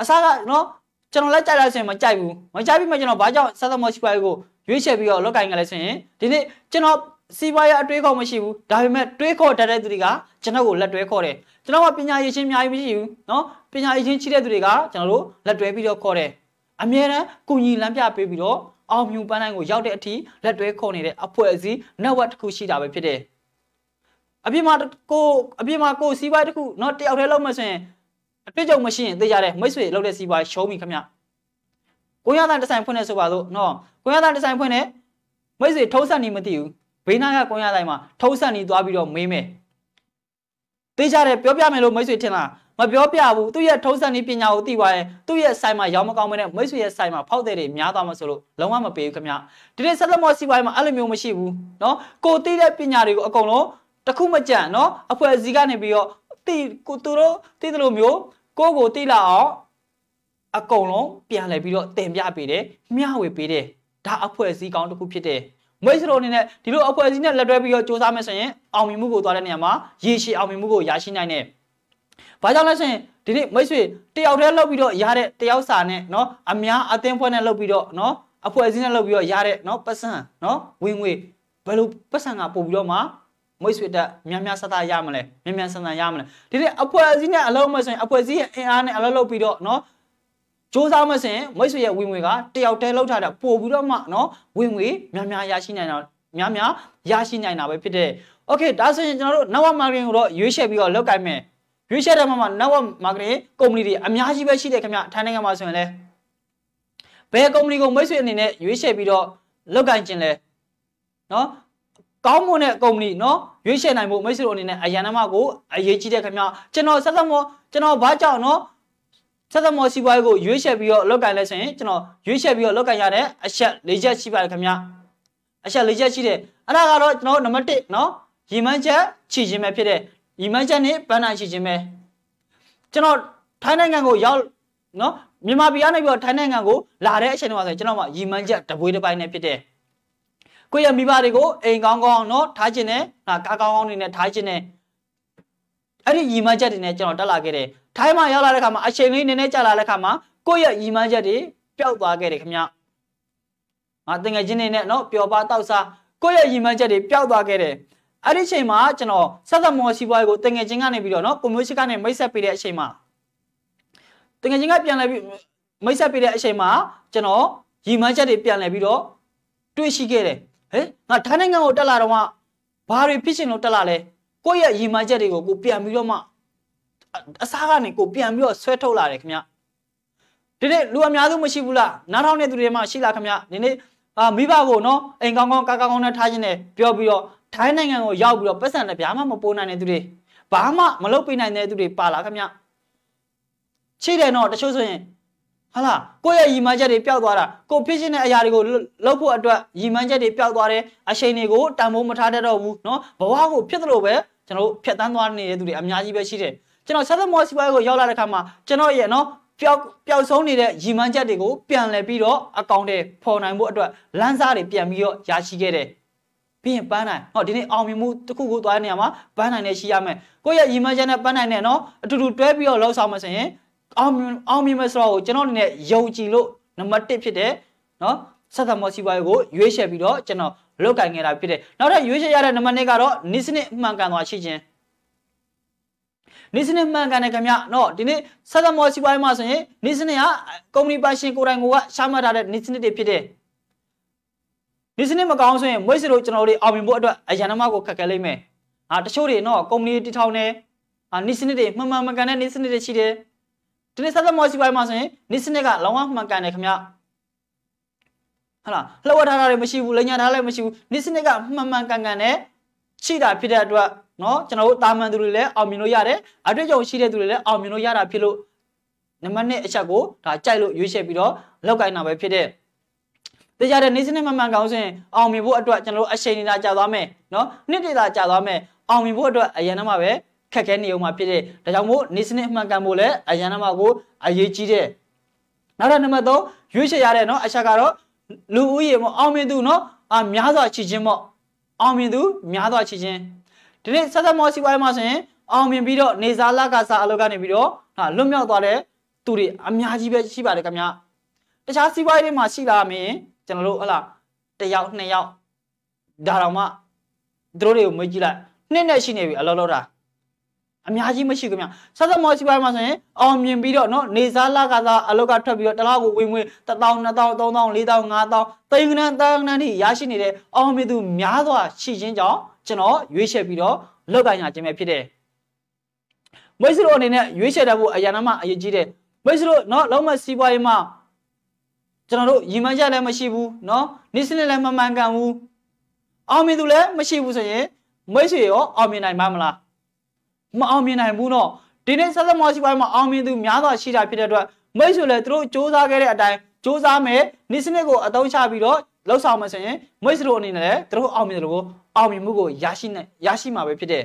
အစားကနော်ကျွန်တော်လည်းကြိုက်လိုက်ဆိုရင်မကြိုက်ဘူးမကြိုက်ပြီးမှကျွန်တော်ဘာကြောင့်ဆက်သမောရှိပါကိုရွေးချယ်ပြီးတော့လောက်ကင်ကလည်းဆိုရင်ဒီနေ့ကျွန်တော် စီးပွားရေးအတွေးခေါ်မရှိဘူးဒါပေမဲ့တွေးခေါ်တတ်တဲ့သူတွေကကျွန်တော်ကိုလက်တွဲခေါ်တယ်ကျွန်တော်ကပညာရည်ချင်းအများကြီးမရှိဘူးเนาะပညာရည်ချင်းရှိတဲ့သူတွေကကျွန်တော်တို့လက်တွဲပြီးတော့ခေါ်တယ်အမြဲတမ်းကုညီလမ်းပြပေးပြီးတော့အောင်မြူပန်းတိုင်းကိုရောက်တဲ့အထိလက်တွဲခေါ်နေတဲ့အဖွဲ့အစည်း network တစ်ခုရှိတာပဲဖြစ်တယ်အပြင်မှာကိုအပြင်မှာကိုစီးပွားရေးတစ်ခုเนาะတယောက်တည်းလုပ်မှဆိုရင်အတွေ့အကြုံမရှိရင်သိကြတယ်မိတ်ဆွေလုပ်တဲ့စီးပွားရှုံးပြီခင်ဗျကိုရသားဒီဇိုင်းဖွင့်နေဆိုပါစို့เนาะကိုရသားဒီဇိုင်းဖွင့်နေမိတ်ဆွေထုံးဆက်နေမသိဘူး ဘေးနားကကိုရသားမှာထုံးဆက်နေသွားပြီးတော့မေးမယ်သိကြတယ်ပြောပြမယ်လို့မိတ်ဆွေထင်လားမပြောပြဘူးသူ့ရဲ့ထုံးစံနည်းပညာကိုသိသွားရင်သူ့ရဲ့ဆိုင်မှာရောင်းမကောင်းမနဲ့မိတ်ဆွေရဲ့ဆိုင်မှာဖောက်တဲ့တွေများသွားမှဆိုလို့လုံးဝမပေးဘူးခင်ဗျဒီနေ့ဆက်လက်မော်စီပွားမှာအဲ့လိုမျိုးမရှိဘူးเนาะကိုသိတဲ့ပညာတွေကိုအကုန်လုံးတခုမကြံเนาะအဖွဲ့အစည်းကနေပြီးတော့သိကိုသူတို့သိတယ်လို့မျိုးကိုကိုသိလာအောင်အကုန်လုံးပြန်လဲပြီးတော့တင်ပြပေးတယ်မျှဝေပေးတယ်ဒါအဖွဲ့အစည်းကောင်းတစ်ခုဖြစ်တယ် မိတ်ဆွေတို့အနေနဲ့ဒီလိုအဖွဲ့အစည်းနဲ့လက်တွဲပြီးတော့စ조사မယ်ဆိုရင်အောင်မြင်မှုကိုသွားတဲ့နေရာမှာရေရှည်အောင်မြင်မှုကိုရရှိနိုင်တယ်ဘာကြောင့်လဲဆိုရင်ဒီနေ့မိတ်ဆွေတယောက်တည်းလောက်ပြီးတော့ရတဲ့တယောက်စာနဲ့เนาะအများအသင်းဖွဲ့နဲ့လောက်ပြီးတော့เนาะအဖွဲ့အစည်းနဲ့လောက်ပြီးတော့ရတဲ့เนาะပတ်စံเนาะဝင်ငွေဘယ်လိုပတ်စံကပို့ပြီးတော့မှမိတ်ဆွေတက်များများဆက်သားရမလဲများများဆန်ဆန်ရမလဲဒီနေ့အဖွဲ့အစည်းနဲ့အလုံးမဆိုရင်အဖွဲ့အစည်းရဲ့အင်အားနဲ့အလုံးလောက်ပြီးတော့เนาะ စ조사မစင်မိတ်ဆွေရဲ့ဝင်ငွေကတယောက်တည်းလောက်ထားတာပို့ပြီးတော့မှเนาะဝင်ငွေများများရရှိနိုင်တာများများရရှိနိုင်တာပဲဖြစ်တဲ့โอเคဒါဆိုရင်ကျွန်တော်တို့ network marketing ကိုတော့ရွေးချယ်ပြီးတော့လုပ်ကိုင်မယ်ရွေးချယ်တဲ့မှာမှာ network marketing ကုမ္ပဏီတွေအများကြီးပဲရှိတယ်ခင်ဗျထိုင်းနိုင်ငံမှာဆိုရင်လည်းဘယ်ကုမ္ပဏီကိုမိတ်ဆွေအနေနဲ့ရွေးချယ်ပြီးတော့လုပ်ကိုင်ခြင်းလဲနော်ကောင်းမွန်တဲ့ကုမ္ပဏီနော်ရွေးချယ်နိုင်ဖို့မိတ်ဆွေတို့အနေနဲ့အရန်နမကိုအရေးကြီးတဲ့ခင်ဗျကျွန်တော်ဆက်သက်မောကျွန်တော်ဘာကြောင့်နော် ဆက်သက်မောစီးပွားရေးကိုရွေးချယ်ပြီးတော့လုပ်ကိုင်လဲဆိုရင်ကျွန်တော်ရွေးချယ်ပြီးတော့လုပ်ကိုင်ရတဲ့အချက်၄ချက်ရှိပါတယ်ခင်ဗျအချက်၄ချက်ရှိတယ်အဲ့ဒါကတော့ကျွန်တော်နံပါတ်1နော်ရည်မှန်းချက်ချီခြင်းပဲဖြစ်တဲ့ညီမချက်နဲ့ပန်းနိုင်ရှိခြင်းပဲကျွန်တော်ထိုင်းနိုင်ငံကိုရောက်နော်မြန်မာပြည်ကနေပြီးတော့ထိုင်းနိုင်ငံကိုလာတဲ့အချိန်တုန်းကဆိုကျွန်တော်မှညီမချက်တပွေးတစ်ပိုင်းနဲ့ဖြစ်တယ်ကိုယ့်ရဲ့မိဘတွေကိုအိမ်ကောင်းကောင်းနော်ထားခြင်းနဲ့ကားကောင်းကောင်းတွေနဲ့ထားခြင်းနဲ့အဲ့ဒီညီမချက်တွေနဲ့ကျွန်တော်တက်လာခဲ့တယ် ထိုင်းမှာရောက်လာတဲ့ခါမှာအချိန်လေးနည်းနည်းကြာလာတဲ့ခါမှာကိုယ့်ရဲ့ညီမချက်တွေပျောက်သွားခဲ့တယ်ခင်ဗျငါတငယ်ချင်းတွေနဲ့နော်ပျော်ပါတောက်စားကိုယ့်ရဲ့ညီမချက်တွေပျောက်သွားခဲ့တယ်အဲ့ဒီအချိန်မှာကျွန်တော်ဆက်သက်မော်စီပွားကိုတငယ်ချင်းကနေပြီးတော့နော်ကွန်မြူရှစ်ကနေမိတ်ဆက်ပေးတဲ့အချိန်မှာတငယ်ချင်းကပြန်လဲပြီးမိတ်ဆက်ပေးတဲ့အချိန်မှာကျွန်တော်ရီမန်းချက်တွေပြန်လဲပြီးတော့တွေ့ရှိခဲ့တယ်ဟဲ့ငါထိုင်းနိုင်ငံကိုတက်လာတော့မှဘာတွေဖြစ်ရှင်လို့တက်လာလဲကိုယ့်ရဲ့ရီမန်းချက်တွေကိုကိုပြန်ပြီးတော့မှ အစားကနေကိုပြန်ပြီးတော့ဆွဲထုတ်လာတယ်ခင်ဗျဒီနေ့လူအများစုမရှိဘူးလားနားထောင်နေသူတွေမှရှိလားခင်ဗျဒီနေ့အာမိဘကိုနော်အိမ်ကောင်းကောင်းကားကောင်းကောင်းနဲ့ထားခြင်းနဲ့ပြောပြီးတော့ထိုင်းနိုင်ငံကိုရောက်ပြီးတော့ပတ်စံနဲ့ဗျာမှမပိုးနိုင်တဲ့သူတွေဘာမှမလုပ်ပေးနိုင်တဲ့သူတွေပါလားခင်ဗျချိတယ်နော်တချို့ဆိုရင်ဟာလားကိုယ့်ရဲ့ရီမန်းချက်တွေပျောက်သွားတာကိုဖြစ်ရှင်တဲ့အရာတွေကိုလှုပ်ဖို့အတွက်ရီမန်းချက်တွေပျောက်သွားတယ်အချိန်တွေကိုတန်ဖိုးမထားတတ်တော့ဘူးနော်ဘဝကိုဖြစ်သလိုပဲကျွန်တော်တို့ဖြတ်တန်းသွားနေတဲ့သူတွေအများကြီးပဲရှိတယ် ကျွန်တော်ဆက်သက်မောစီပွားရေးကိုရောက်လာတဲ့ခါမှာကျွန်တော်ရဲ့နော်ပျောက်ပျောက်ဆုံးနေတဲ့ရီမန်းချက်တွေကိုပြန်လည်ပြီးတော့အကောင့်တွေပေါ်နိုင်ဖို့အတွက်လမ်းစာတွေပြန်ပြီးတော့ရရှိခဲ့တယ်ပြီးရင်ပန်းနိုင်ဟောဒီနေ့အောင်မြင်မှုတစ်ခုကိုသွားတဲ့နေရာမှာပန်းနိုင်နဲ့ရှိရမယ်ကိုယ့်ရဲ့ရီမန်းချက်နဲ့ပန်းနိုင်နဲ့နော်အတူတူတွဲပြီးတော့လောက်ဆောင်မှဆိုရင်အောင်မြင်အောင်မြင်မယ်ဆိုတော့ကျွန်တော်အနေနဲ့ယုံကြည်လို့နံပါတ်1ဖြစ်တဲ့နော်ဆက်သမောစီပွားရေးကိုရွေးချယ်ပြီးတော့ကျွန်တော်လုတ်ကင်ခဲ့တာဖြစ်တယ်နောက်ထပ်ရွေးချယ်ရတဲ့နံပါတ်2ကတော့နိစနစ်အမှန်ကန်သွားရှိခြင်း နိစနစ်မှန်ကန်တဲ့ခင်ဗျနော်ဒီနေ့ဆက်သမောစီပွားရေးမှာဆိုရင်နိစနစ်ကကုမ္ပဏီပိုင်ရှင်ကိုယ်တိုင်ကရှာမှတ်ထားတဲ့နိစနစ်တွေဖြစ်တယ်ဒီစနစ်မကောင်းဆိုရင်မွေးစလို့ကျွန်တော်တို့အောင်မြင်ဖို့အတွက်အရန်နမကိုခက်ခဲလိမ့်မယ်။အာတချို့တွေနော်ကုမ္ပဏီတည်ထောင်နေအာနိစနစ်တွေမှန်မှန်မကန်တဲ့နိစနစ်တွေရှိတယ်။ဒီနေ့ဆက်သက်မော်စီပိုင်းမှာဆိုရင်နိစနစ်ကလောင်းဝမှန်ကန်တယ်ခင်ဗျ။ဟလာလှုပ်ဝထားတာတွေမရှိဘူးလက်ညာထားလည်းမရှိဘူးနိစနစ်ကမှန်မှန်ကန်ကန်နဲ့ရှိတာဖြစ်တဲ့အတွက် နော်ကျွန်တော်တို့တာမန်သူတွေလည်းအောင်မြင်လို့ရတယ်အတွေ့အကြုံရှိတဲ့သူတွေလည်းအောင်မြင်လို့ရတာဖြစ်လို့နံပါတ်1အချက်ကိုဒါကြိုက်လို့ရွေးချယ်ပြီးတော့လောက်ကင်တာပဲဖြစ်တဲ့တေချာတဲ့နေစနစ်မှန်မှန်ကောင်းစဉ်အောင်မြင်ဖို့အတွက်ကျွန်တော်တို့အချိန်နေတာကြာသွားမယ်နော်နှစ်တေတာကြာသွားမယ်အောင်မြင်ဖို့အတွက်အရန်နာမှာပဲခက်ခဲနေအောင်မှာဖြစ်တဲ့ဒါကြောင့်မို့နေစနစ်မှန်ကန်ဖို့လည်းအရန်နာမှာကိုအရေးကြီးတဲ့နောက်တစ်နံပါတ်3ရွေးချယ်ရတဲ့နော်အချက်ကတော့လူဦးရေပေါ့အောင်မြင်သူနော်အများစွာချီချင်းပေါ့အောင်မြင်သူများသောချီချင်း ဒီနေ့ဆက်သက်မောစီပွားရေးမှာဆိုရင်အောင်မြင်ပြီးတော့နေစားလကစားအလုပ်ကနေပြီးတော့ဟာလွတ်မြောက်သွားတဲ့သူတွေအများကြီးပဲရှိပါတယ်ခင်ဗျာတခြားစီးပွားရေးတွေမှာရှိလာမင်းကျွန်တော်တို့ဟလာတယောက်နှစ်ယောက်ဒါတော့မှသူတို့တွေကိုမေးကြည့်လိုက်နှစ်နဲ့ရှိနေပြီအလုပ်လုပ်တာအများကြီးမရှိခင်ဗျဆက်သက်မောစီပွားရေးမှာဆိုရင်အောင်မြင်ပြီးတော့နော်နေစားလကစားအလုပ်ကထွက်ပြီးတော့တလားကိုဝင်ဝင်1000 2000 3000 4000 5000တိန်ကနန်းတန်းကနန်းထိရရှိနေတဲ့အောင်မြင်သူများစွာရှိခြင်းကြောင့် ကျွန်တော်ရွေးချယ်ပြီးတော့လောက်ကင်ရခြင်းပဲဖြစ်တယ်မွေးစရိုအနေနဲ့ရွေးချယ်တတ်ဖို့အရာနာမအရေးကြီးတယ်မွေးစရိုနော်လုံးမစီးပွားရေးမှာကျွန်တော်တို့ရီမန်းချက်လည်းမရှိဘူးနော်နေစနစ်လည်းမမှန်ကန်ဘူးအောင်မြင်သူလည်းမရှိဘူးဆိုရင်မွေးဆွေရောအောင်မြင်နိုင်မှာမလားမအောင်မြင်နိုင်ဘူးတော့ဒီနေ့ဆက်သက်မောစီးပွားရေးမှာအောင်မြင်သူများစွာရှိတာဖြစ်တဲ့အတွက်မွေးဆွေလည်းသူတို့စ조사ခဲ့တဲ့အတိုင်းစ조사မယ်နေစနစ်ကိုအသုံးချပြီးတော့ လှုပ်ဆောင်မယ်ဆိုရင်မွေးစရိုအနေနဲ့လည်းသူတို့အောင်မြင်တယ်လို့အောင်မြင်မှုကိုရရှိနေရရှိမှာပဲဖြစ်တယ်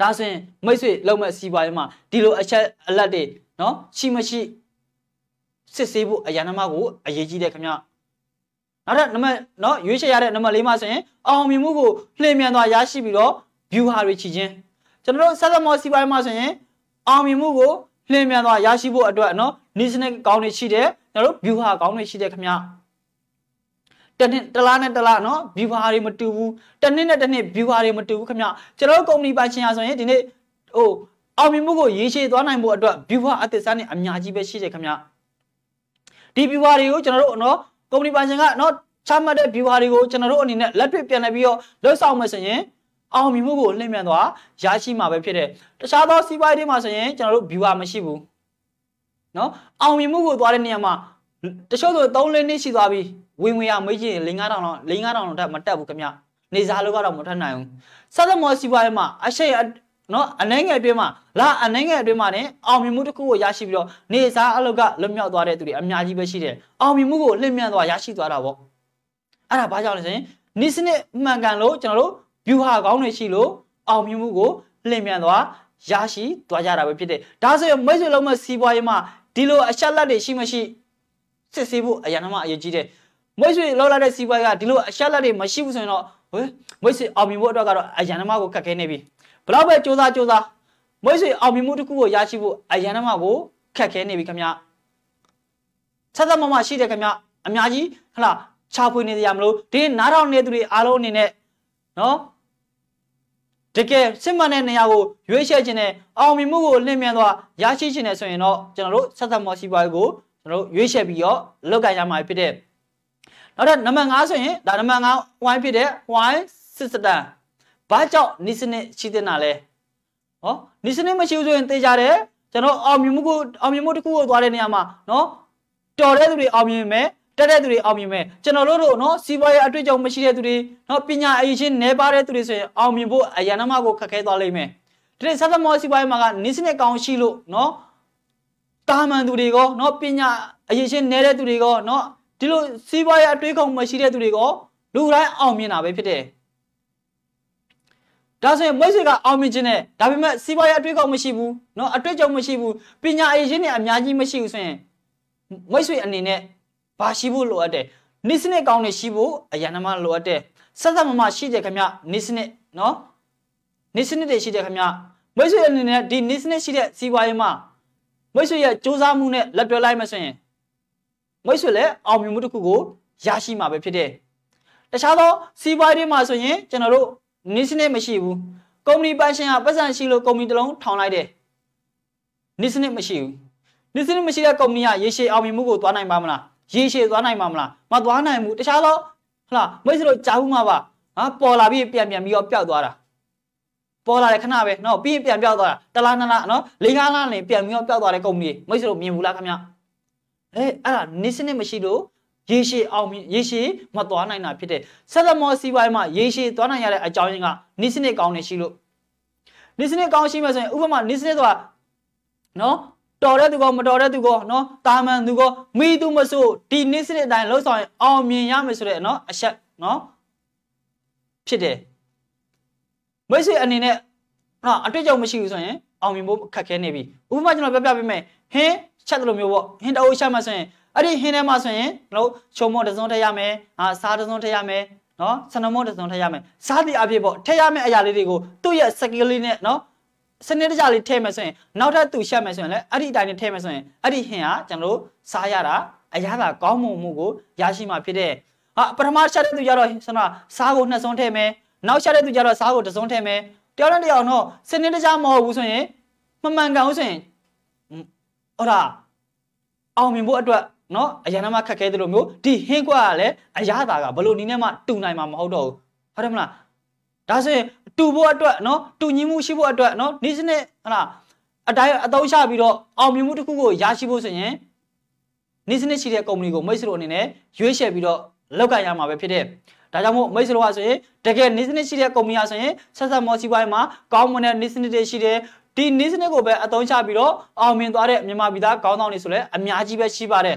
ဒါဆိုရင်မိတ်ဆွေလုံးမဲ့စီးပွားရေးမှာဒီလိုအချက်အလက်တွေနော်ရှိမရှိစစ်ဆေးဖို့အရာနမကိုအရေးကြီးတယ်ခင်ဗျနောက်ထပ်နံပါတ်နော်ရွေးချယ်ရတဲ့နံပါတ်၄မှာဆိုရင်အောင်မြင်မှုကိုလှည့်မြန်စွာရရှိပြီးတော့ view ဟာတွေချီခြင်းကျွန်တော်တို့ဆက်သက်မောစီးပွားရေးမှာဆိုရင်အောင်မြင်မှုကိုလှည့်မြန်စွာရရှိဖို့အတွက်နော် national ကောင်းတွေရှိတယ်ကျွန်တော်တို့ view ဟာကောင်းတွေရှိတယ်ခင်ဗျ တနှစ်တလားနဲ့တလားနော် viewer တွေမတူဘူးတနှစ်နဲ့တနှစ် viewer တွေမတူဘူးခင်ဗျကျွန်တော်တို့ကုမ္ပဏီပိုင်ရှင်ရဆိုရင်ဒီနေ့ဟိုအောင်မြင်မှုကိုရေရှည်သွားနိုင်ဖို့အတွက် viewer အသစ်စားနေအများကြီးပဲရှိတယ်ခင်ဗျဒီ viewer တွေကိုကျွန်တော်တို့နော်ကုမ္ပဏီပိုင်ရှင်ကနော်ချမှတ်တဲ့ viewer တွေကိုကျွန်တော်တို့အနေနဲ့လက်တွေ့ပြန်လည်ပြီးတော့လွှတ်ဆောင်မယ်ဆိုရင်အောင်မြင်မှုကိုလင့်မြန်သွားရရှိမှာပဲဖြစ်တယ်တခြားသောစီးပွားရေးတွေမှာဆိုရင်ကျွန်တော်တို့ viewer မရှိဘူးနော်အောင်မြင်မှုကိုသွားတဲ့နေရာမှာတချို့ဆို3လနှစ်ရှိသွားပြီ ဝင်ငွေရမေးကြည့်ရင်5 9000လောက်5 9000လောက်ထပ်မတက်ဘူးခင်ဗျနေစားလို့ကတော့မထွက်နိုင်ဘူးစသမောစီပွားရေးမှာအရှိန်နော်အနှဲငယ်အတွင်းမှာလာအနှဲငယ်အတွင်းမှာねအောင်မြင်မှုတစ်ခုကိုရရှိပြီးတော့နေစားအလုပ်ကလွတ်မြောက်သွားတဲ့သူတွေအများကြီးပဲရှိတယ်အောင်မြင်မှုကိုလင့်မြန်သွားရရှိသွားတာပေါ့အဲ့ဒါဘာကြောင့်လဲဆိုရင်နိစနစ်မှန်ကန်လို့ကျွန်တော်တို့ view ဟာကောင်းနေရှိလို့အောင်မြင်မှုကိုလင့်မြန်သွားရရှိသွားကြတာပဲဖြစ်တယ်ဒါဆိုရင်မိတ်ဆွေလုံးမစီးပွားရေးမှာဒီလိုအချက်လက်တွေရှိမရှိစစ်ဆေးဖို့အရင်ကမှအရေးကြီးတယ် မွေးဆွေလောက်လာတဲ့စီးပွားရေးကဒီလိုအရှက်လက်တွေမရှိဘူးဆိုရင်တော့ဟဲ့မွေးဆွေအောင်မြင်ဖို့အတွက်ကတော့အရန်နမကိုခက်ခဲနေပြီဘလောက်ပဲစူးစမ်းစူးစမ်းမွေးဆွေအောင်မြင်မှုတစ်ခုကိုရရှိဖို့အရန်နမကိုခက်ခဲနေပြီခင်ဗျဆက်သက်မမရှိတယ်ခင်ဗျအများကြီးဟလာချာဖွေနေကြရမလို့ဒီနားထောင်နေသူတွေအားလုံးအနေနဲ့နော်တကယ်စစ်မှန်တဲ့နေရာကိုရွေးချယ်ခြင်းနဲ့အောင်မြင်မှုကိုလင့်မြန်သွားရရှိခြင်းနဲ့ဆိုရင်တော့ကျွန်တော်တို့ဆက်သက်မရှိပါဘူးကိုကျွန်တော်တို့ရွေးချယ်ပြီးတော့လုပ်ကြရမှာဖြစ်တဲ့ နောက်ထပ်နံပါတ်5ဆိုရင်ဒါနံပါတ်5 why ဖြစ်တဲ့ why system ဘာကြောင့်နိစနစ်ရှိတဲ့နာလဲဟောနိစနစ်မရှိဘူးဆိုရင်သိကြတယ်ကျွန်တော်အောင်မြင်မှုကိုအောင်မြင်မှုတစ်ခုကိုသွားတဲ့နေရာမှာနော်တော်တဲ့သူတွေအောင်မြင်မယ်တက်တဲ့သူတွေအောင်မြင်မယ်ကျွန်တော်တို့တို့နော်စီးပွားရေးအတွေ့အကြုံမရှိတဲ့သူတွေနော်ပညာအရေးချင်းနေပါတဲ့သူတွေဆိုရင်အောင်မြင်ဖို့အရာနမကိုခက်ခဲသွားလိမ့်မယ်ဒီနေ့ဆက်သမောစီးပွားရေးမှာကနိစနစ်ကောင်းရှိလို့နော်တာမန်သူတွေကနော်ပညာအရေးချင်းနေတဲ့သူတွေကနော် ဒီလိုစီးပွားရေးအတွေးခေါမရှိတဲ့သူတွေကလူတိုင်းအောင်မြင်တာပဲဖြစ်တယ်ဒါဆိုရင်မွေးဆွေကအောင်မြင်ခြင်းနဲ့ဒါပေမဲ့စီးပွားရေးအတွေးခေါမရှိဘူးเนาะအတွေ့အကြုံမရှိဘူးပညာအရေးချင်းနဲ့အများကြီးမရှိဘူးဆိုရင်မွေးဆွေအနေနဲ့ဘာရှိဖို့လိုအပ်တယ်နိစနစ်ကောင်းနေရှိဖို့အရန်မလိုအပ်တယ်ဆက်ဆက်မမရှိတယ်ခင်ဗျနိစနစ်เนาะနိစနစ်တွေရှိတယ်ခင်ဗျမွေးဆွေအနေနဲ့ဒီနိစနစ်ရှိတဲ့စီးပွားရေးမှာမွေးဆွေရဲ့စူးစမ်းမှုနဲ့လက်တွဲလိုက်မှဆိုရင် မိတ်ဆွေလည်းအောင်မြင်မှုတစ်ခုကိုရရှိမှာပဲဖြစ်တယ်။တခြားသောစီးပွားရေးမှာဆိုရင်ကျွန်တော်တို့နိစနစ်မရှိဘူး။ကုမ္ပဏီပိုင်ရှင်ကပတ်စံရှိလို့ကုမ္ပဏီတစ်လုံးထောင်လိုက်တယ်။နိစနစ်မရှိဘူး။နိစနစ်မရှိတဲ့ကုမ္ပဏီကရေရှည်အောင်မြင်မှုကိုသွားနိုင်ပါမလား။ရေရှည်သွားနိုင်ပါမလား။မသွားနိုင်ဘူး။တခြားသောဟလားမိတ်ဆွေတို့ကြားဘူးမှာပါ။ဟာပေါ်လာပြီးပြန်ပြန်ပြီးတော့ပျောက်သွားတာ။ပေါ်လာတယ်ခဏပဲနော်ပြီးပြန်ပျောက်သွားတာတလားနလားနော်လေးကားလားနေပြန်ပြီးတော့ပျောက်သွားတဲ့ကုမ္ပဏီမိတ်ဆွေတို့မြင်ဘူးလားခင်ဗျာ။ အဲအဲ့ဒါနေစနစ်မရှိလို့ရေရှည်အောင်ရေရှည်မသွားနိုင်တာဖြစ်တယ်ဆက်သမောစီးပွားရေးမှာရေရှည်သွားနိုင်ရတဲ့အကြောင်းရင်းကနေစနစ်ကောင်းနေရှိလို့နေစနစ်ကောင်းရှိမှဆိုရင်ဥပမာနေစနစ်ဆိုတာနော်တော်တဲ့သူကမတော်တဲ့သူကနော်တာမန်သူကမိသူမဆိုဒီနေစနစ်အတိုင်းလှုပ်ဆောင်ရင်အောင်မြင်ရမယ်ဆိုတဲ့နော်အချက်နော်ဖြစ်တယ်မိတ်ဆွေအနေနဲ့ဟာအတွေ့အကြုံမရှိဘူးဆိုရင်အောင်မြင်ဖို့ခက်ခဲနေပြီဥပမာကျွန်တော်ပြောပြပေးမယ်ဟင်း ချက်တယ်လို့မျိုးပေါ့ဟင်းတအုပ်ချက်မှဆိုရင်အဲ့ဒီဟင်းထဲမှာဆိုရင်ကျွန်တော်ချုံမော့တစ်စုံထည့်ရမယ်ဟာစားတစ်စုံထည့်ရမယ်နော်စနမုံတစ်စုံထည့်ရမယ်စားသည့်အဖြစ်ပေါ့ထည့်ရမယ့်အရာလေးတွေကိုသူ့ရဲ့ skill လေးနဲ့နော်စနစ်တကျလေးထည့်မယ်ဆိုရင်နောက်ထပ်သူရှက်မယ်ဆိုရင်လည်းအဲ့ဒီအတိုင်းနဲ့ထည့်မယ်ဆိုရင်အဲ့ဒီဟင်ဟာကျွန်တော်တို့စားရတာအရသာကောင်းမွန်မှုကိုရရှိမှာဖြစ်တဲ့ဟာပထမရှက်တဲ့သူကြတော့ဆိုတော့စားကိုနှစ်စုံထည့်မယ်နောက်ရှက်တဲ့သူကြတော့စားကိုတစ်စုံထည့်မယ်တယောက်နဲ့တယောက်တော့စနစ်တကျမဟုတ်ဘူးဆိုရင်မမှန်ကန်ဘူးဆိုရင် ဟောတာအောင်မြင်ဖို့အတွက်နော်အရန်မှခက်ခဲတယ်လို့မျိုးဒီဟင်းကွက်ကလည်းအရသာကဘလို့နီးနဲ့မှတူနိုင်မှာမဟုတ်တော့ဘူးဟုတ်တယ်မလားဒါဆိုရင်တူဖို့အတွက်နော်တူညီမှုရှိဖို့အတွက်နော်နေ့စနစ်ဟလားအတိုင်းအသုံးချပြီးတော့အောင်မြင်မှုတစ်ခုကိုရရှိဖို့ဆိုရင်နေ့စနစ်ရှိတဲ့ကုမ္ပဏီကိုမိတ်ဆွေတို့အနေနဲ့ရွေးချယ်ပြီးတော့လောက်ကန်ရမှာပဲဖြစ်တဲ့ဒါကြောင့်မို့မိတ်ဆွေတို့ကဆိုရင်တကယ်နေ့စနစ်ရှိတဲ့ကုမ္ပဏီကဆိုရင်ဆက်ဆက်မော်စီပိုင်းမှာကောင်းမွန်တဲ့နေ့စနစ်တွေရှိတယ် ဒီနေ့စနစ်ကိုပဲအသုံးချပြီးတော့အောင်မြင်သွားတဲ့မြန်မာပြည်သားကောင်းဆောင်တွေဆိုလည်းအများကြီးပဲရှိပါတယ်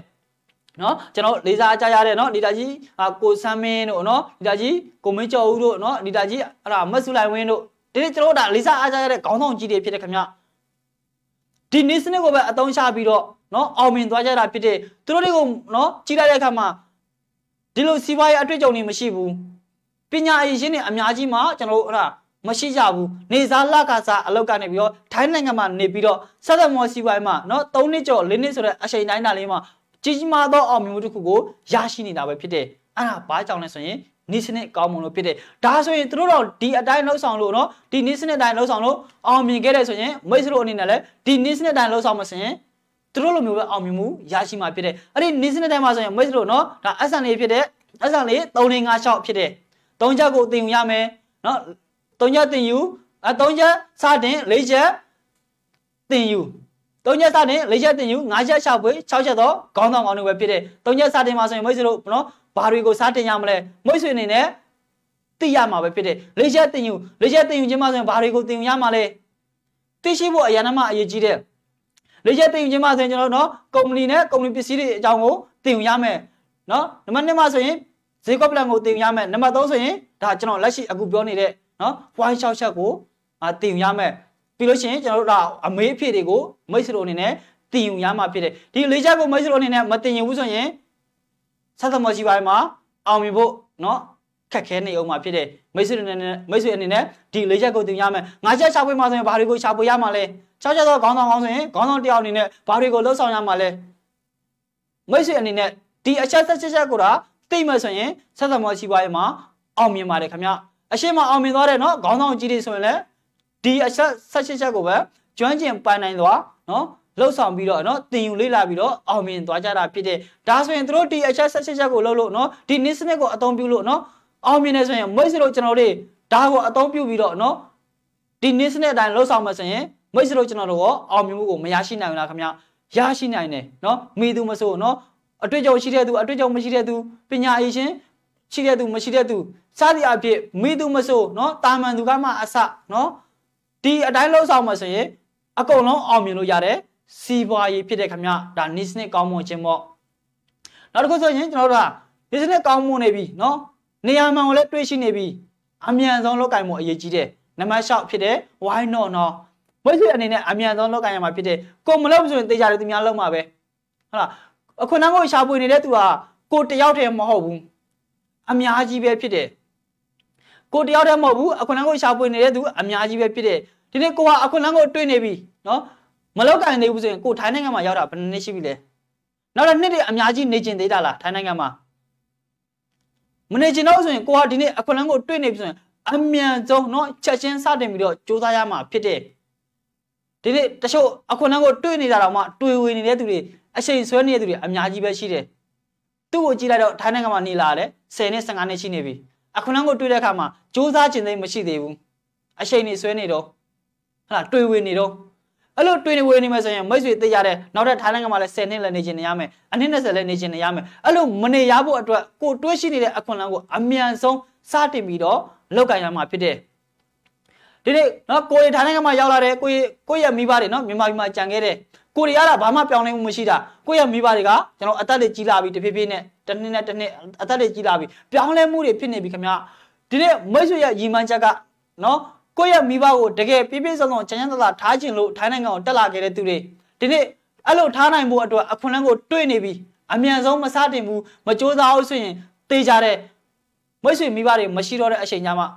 နော်ကျွန်တော်လေးစားကြရတဲ့နော်လီတာကြီးကိုဆမ်းမင်းတို့နော်လီတာကြီးကိုမင်းကျော်ဦးတို့နော်လီတာကြီးအဲ့ဒါမတ်ဆူလိုက်ဝင်းတို့ဒီနေ့ကျွန်တော်တို့ဒါလေးစားအားကြရတဲ့ခေါင်းဆောင်ကြီးတွေဖြစ်တဲ့ခင်ဗျဒီနေ့စနစ်ကိုပဲအသုံးချပြီးတော့နော်အောင်မြင်သွားကြတာဖြစ်တဲ့သူတို့တွေကိုနော်ကြီးလိုက်တဲ့အခါမှာဒီလိုစီးပွားရေးအတွေ့အကြုံတွေမရှိဘူးပညာအရေးရှင်တွေအများကြီးမှကျွန်တော်တို့အဲ့ဒါ မရှိကြဘူးနေစားလကစားအလောက်ကနေပြီးတော့ထိုင်းနိုင်ငံမှာနေပြီးတော့ဆက်သက်မော်စီပွားရေးမှာနော်3နှစ်ကျော်4နှစ်ဆိုတဲ့အချိန်တိုင်းတာလေးမှာကြီးကြီးမားသောအောင်မြင်မှုတစ်ခုကိုရရှိနေတာပဲဖြစ်တဲ့အဲ့ဒါဘာကြောင့်လဲဆိုရင်နီးစနစ်ကောင်းမွန်လို့ဖြစ်တဲ့ဒါဆိုရင်တို့တော့ဒီအတိုင်းလှုပ်ဆောင်လို့နော်ဒီနီးစနစ်တိုင်းလှုပ်ဆောင်လို့အောင်မြင်ခဲ့တဲ့ဆိုရင်မိတ်ဆွေတို့အနေနဲ့လည်းဒီနီးစနစ်တိုင်းလှုပ်ဆောင်မစင်တို့လိုမျိုးပဲအောင်မြင်မှုရရှိမှာဖြစ်တဲ့အဲ့ဒီနီးစနစ်တိုင်းမှာဆိုရင်မိတ်ဆွေတို့နော်ဒါ SN လေးဖြစ်တဲ့ SN လေး3556ဖြစ်တဲ့၃ချက်ကိုသင်ယူရမယ်နော် ၃ချက်သင်ယူအဲ၃ချက်စတင်၄ချက်သင်ယူ၃ချက်စတင်၄ချက်တင်ယူ၅ချက်၆ပွေ၆ချက်တော့ခေါင်းဆောင်ကောင်းတွေပဲဖြစ်တဲ့၃ချက်စတင်မှာဆိုရင်မိတ်ဆွေတို့နော်ဘာတွေကိုစတင်ရမလဲမိတ်ဆွေအနေနဲ့သိရမှာပဲဖြစ်တဲ့၄ချက်တင်ယူ၄ချက်တင်ယူခြင်းမှာဆိုရင်ဘာတွေကိုတင်ယူရမှာလဲသိရှိဖို့အရန်မှအရေးကြီးတဲ့၄ချက်တင်ယူခြင်းမှာဆိုရင်ကျွန်တော်တို့နော်ကုမ္ပဏီနဲ့ကုမ္ပဏီပစ္စည်းတွေအကြောင်းကိုတင်ယူရမယ်နော်နံပါတ်2မှာဆိုရင်ဈေးကွက်ပလန်ကိုတင်ယူရမယ်နံပါတ်3ဆိုရင်ဒါကျွန်တော်လက်ရှိအခုပြောနေတဲ့ နော် point ရှောက်ရှက်ကိုအာတင်ယူရမယ်ပြီးလို့ရှိရင်ကျွန်တော်တို့ဒါအမေးအဖြေတွေကိုမိတ်ဆွေတို့အနေနဲ့တင်ယူရမှာဖြစ်တယ်ဒီလေးချက်ကိုမိတ်ဆွေတို့အနေနဲ့မတင်ယူဘူးဆိုရင်ဆက်သမောရှိပိုင်းမှာအောင်မြင်ဖို့နော်ခက်ခဲနေအောင်မှာဖြစ်တယ်မိတ်ဆွေအနေနဲ့မိတ်ဆွေအနေနဲ့ဒီလေးချက်ကိုတင်ရမယ်ငါးချက်ရှာဖွေမှာဆိုရင်ဘာတွေကိုရှာဖွေရမှာလဲခြောက်ချက်တော့ခေါင်းဆောင်ခေါင်းဆိုရင်ခေါင်းဆောင်တယောက်အနေနဲ့ဘာတွေကိုလှုပ်ဆောင်ရမှာလဲမိတ်ဆွေအနေနဲ့ဒီအချက်ဆက်ချက်ချက်ကိုဒါသိမှဆိုရင်ဆက်သမောရှိပိုင်းမှာအောင်မြင်ပါတယ်ခင်ဗျ အရှိမအောင်မြင်သွားတဲ့နော်ခေါင်းဆောင်ကြီးတွေဆိုရင်လည်းဒီအချက်၁၈ချက်ကိုပဲကျွမ်းကျင်ပန်းနိုင်သွားနော်လှုပ်ဆောင်ပြီးတော့နော်တင်ယူလေ့လာပြီးတော့အောင်မြင်သွားကြတာဖြစ်တဲ့ဒါဆိုရင်တို့ဒီအချက်၁၈ချက်ကိုလှုပ်လို့နော်ဒီ NIST နဲ့ကိုအသုံးပြုလို့နော်အောင်မြင်နေဆိုရင်မိတ်ဆွေတို့ကျွန်တော်တို့ဒါကိုအသုံးပြုပြီးတော့နော်ဒီ NIST နဲ့အတိုင်းလှုပ်ဆောင်မှဆိုရင်မိတ်ဆွေတို့ကျွန်တော်တို့ရောအောင်မြင်မှုကိုမရရှိနိုင်ဘူးလားခင်ဗျာရရှိနိုင်တယ်နော်မိသူမဆိုနော်အတွေ့အကြုံရှိတဲ့သူအတွေ့အကြုံမရှိတဲ့သူပညာအရှင် ရှိတဲ့သူမရှိတဲ့သူစသည်အဖြစ်မိသူမဆိုနော်တာမန်သူကမှအစနော်ဒီအတိုင်းလှုပ်ဆောင်မှဆိုရင်အကုန်လုံးအောင်မြင်လို့ရတယ်စီးပွားရေးဖြစ်တဲ့ခမဒါ business ကောင်းမွန်ခြင်းပေါ့နောက်တစ်ခုဆိုရင်ကျွန်တော်တို့က business ကောင်းမွန်နေပြီเนาะနေရာမှန်ကိုလည်းတွေးရှိနေပြီအမြန်ဆုံးလောက်ကင်မှုအရေးကြီးတယ်နံပါတ်6ဖြစ်တဲ့ why not เนาะဝိသေအနေနဲ့အမြန်ဆုံးလောက်ကင်ရမှာဖြစ်တဲ့ကိုမလို့ဆိုရင်တေချာတယ်သူများလုံးမှာပဲဟုတ်လားအခွင့်အရေးကိုရှာဖွေနေတဲ့သူကကိုတယောက်တည်းမဟုတ်ဘူး အများကြီးပဲဖြစ်တယ်ကိုတယောက်တည်းမဟုတ်ဘူးအခွင့်အရေးကိုရှာဖွေနေတဲ့သူအများကြီးပဲဖြစ်တယ်ဒီနေ့ကိုကအခွင့်အရေးကိုတွေ့နေပြီနော်မလောက်ကန်နေဘူးဆိုရင်ကိုထိုင်းနိုင်ငံမှာရောက်တာဘယ်နှစ်ရှိပြီလဲနောက်တော့နှစ်တွေအများကြီးနေကျင်သေးတာလားထိုင်းနိုင်ငံမှာမနေကျင်တော့ဆိုရင်ကိုကဒီနေ့အခွင့်အရေးကိုတွေ့နေပြီဆိုရင်အမြန်ဆုံးเนาะချက်ချင်းစတင်ပြီးတော့စူးစမ်းရမှာဖြစ်တယ်ဒီနေ့တချို့အခွင့်အရေးကိုတွေ့နေတာတော့မှတွေ့ဝေနေတဲ့သူတွေအချိန်ဆွဲနေတဲ့သူတွေအများကြီးပဲရှိတယ် သူ့ကိုကြည့်လိုက်တော့ထိုင်းနိုင်ငံမှာနေလာတယ်10နှစ်15နှစ်ရှိနေပြီအခွင့်အရေးကိုတွေ့တဲ့အခါမှာစူးစမ်းခြင်းသိမရှိသေးဘူးအချိန်နေဆွဲနေတော့ဟာတွေ့ဝေနေတော့အဲ့လိုတွေ့နေဝေနေမယ်ဆိုရင်မိတ်ဆွေသိရတဲ့နောက်ထပ်ထိုင်းနိုင်ငံမှာလည်း10နှစ်လည်းနေချင်နေရမယ်အနည်း20လည်းနေချင်နေရမယ်အဲ့လိုမနေရဖို့အတွက်ကိုတွေးရှိနေတဲ့အခွင့်အလမ်းကိုအမြန်ဆုံးစတင်ပြီးတော့လောက်ကင်ရမှာဖြစ်တဲ့ဒီနေ့နော်ကိုရီထိုင်းနိုင်ငံမှာရောက်လာတဲ့ကိုရီကိုရဲ့မိဘတွေနော်မြန်မာပြည်မှာကြံခဲ့တဲ့ ကိုရီကတော့ဘာမှပြောင်းလဲမှုမရှိတာကိုရဲ့မိဘတွေကကျွန်တော်အသက်တွေကြီးလာပြီတဖြည်းဖြည်းနဲ့တစ်နှစ်နဲ့တစ်နှစ်အသက်တွေကြီးလာပြီပြောင်းလဲမှုတွေဖြစ်နေပြီခင်ဗျာဒီနေ့မိတ်ဆွေရဲ့ရီမန်းချက်ကနော်ကိုယ့်ရဲ့မိဘကိုတကယ်ပြည့်ပြည့်စုံစုံချမ်းချမ်းသာသာထားခြင်းလို့ထိုင်းနိုင်ငံကိုတက်လာခဲ့တဲ့သူတွေဒီနေ့အဲ့လိုထားနိုင်ဖို့အတွက်အခွင့်အလမ်းကိုတွေ့နေပြီအမြန်ဆုံးမစတင်ဘူးမကြိုးစားအောင်ဆိုရင်တေးကြတဲ့မိတ်ဆွေမိဘတွေမရှိတော့တဲ့အချိန်ညမှာ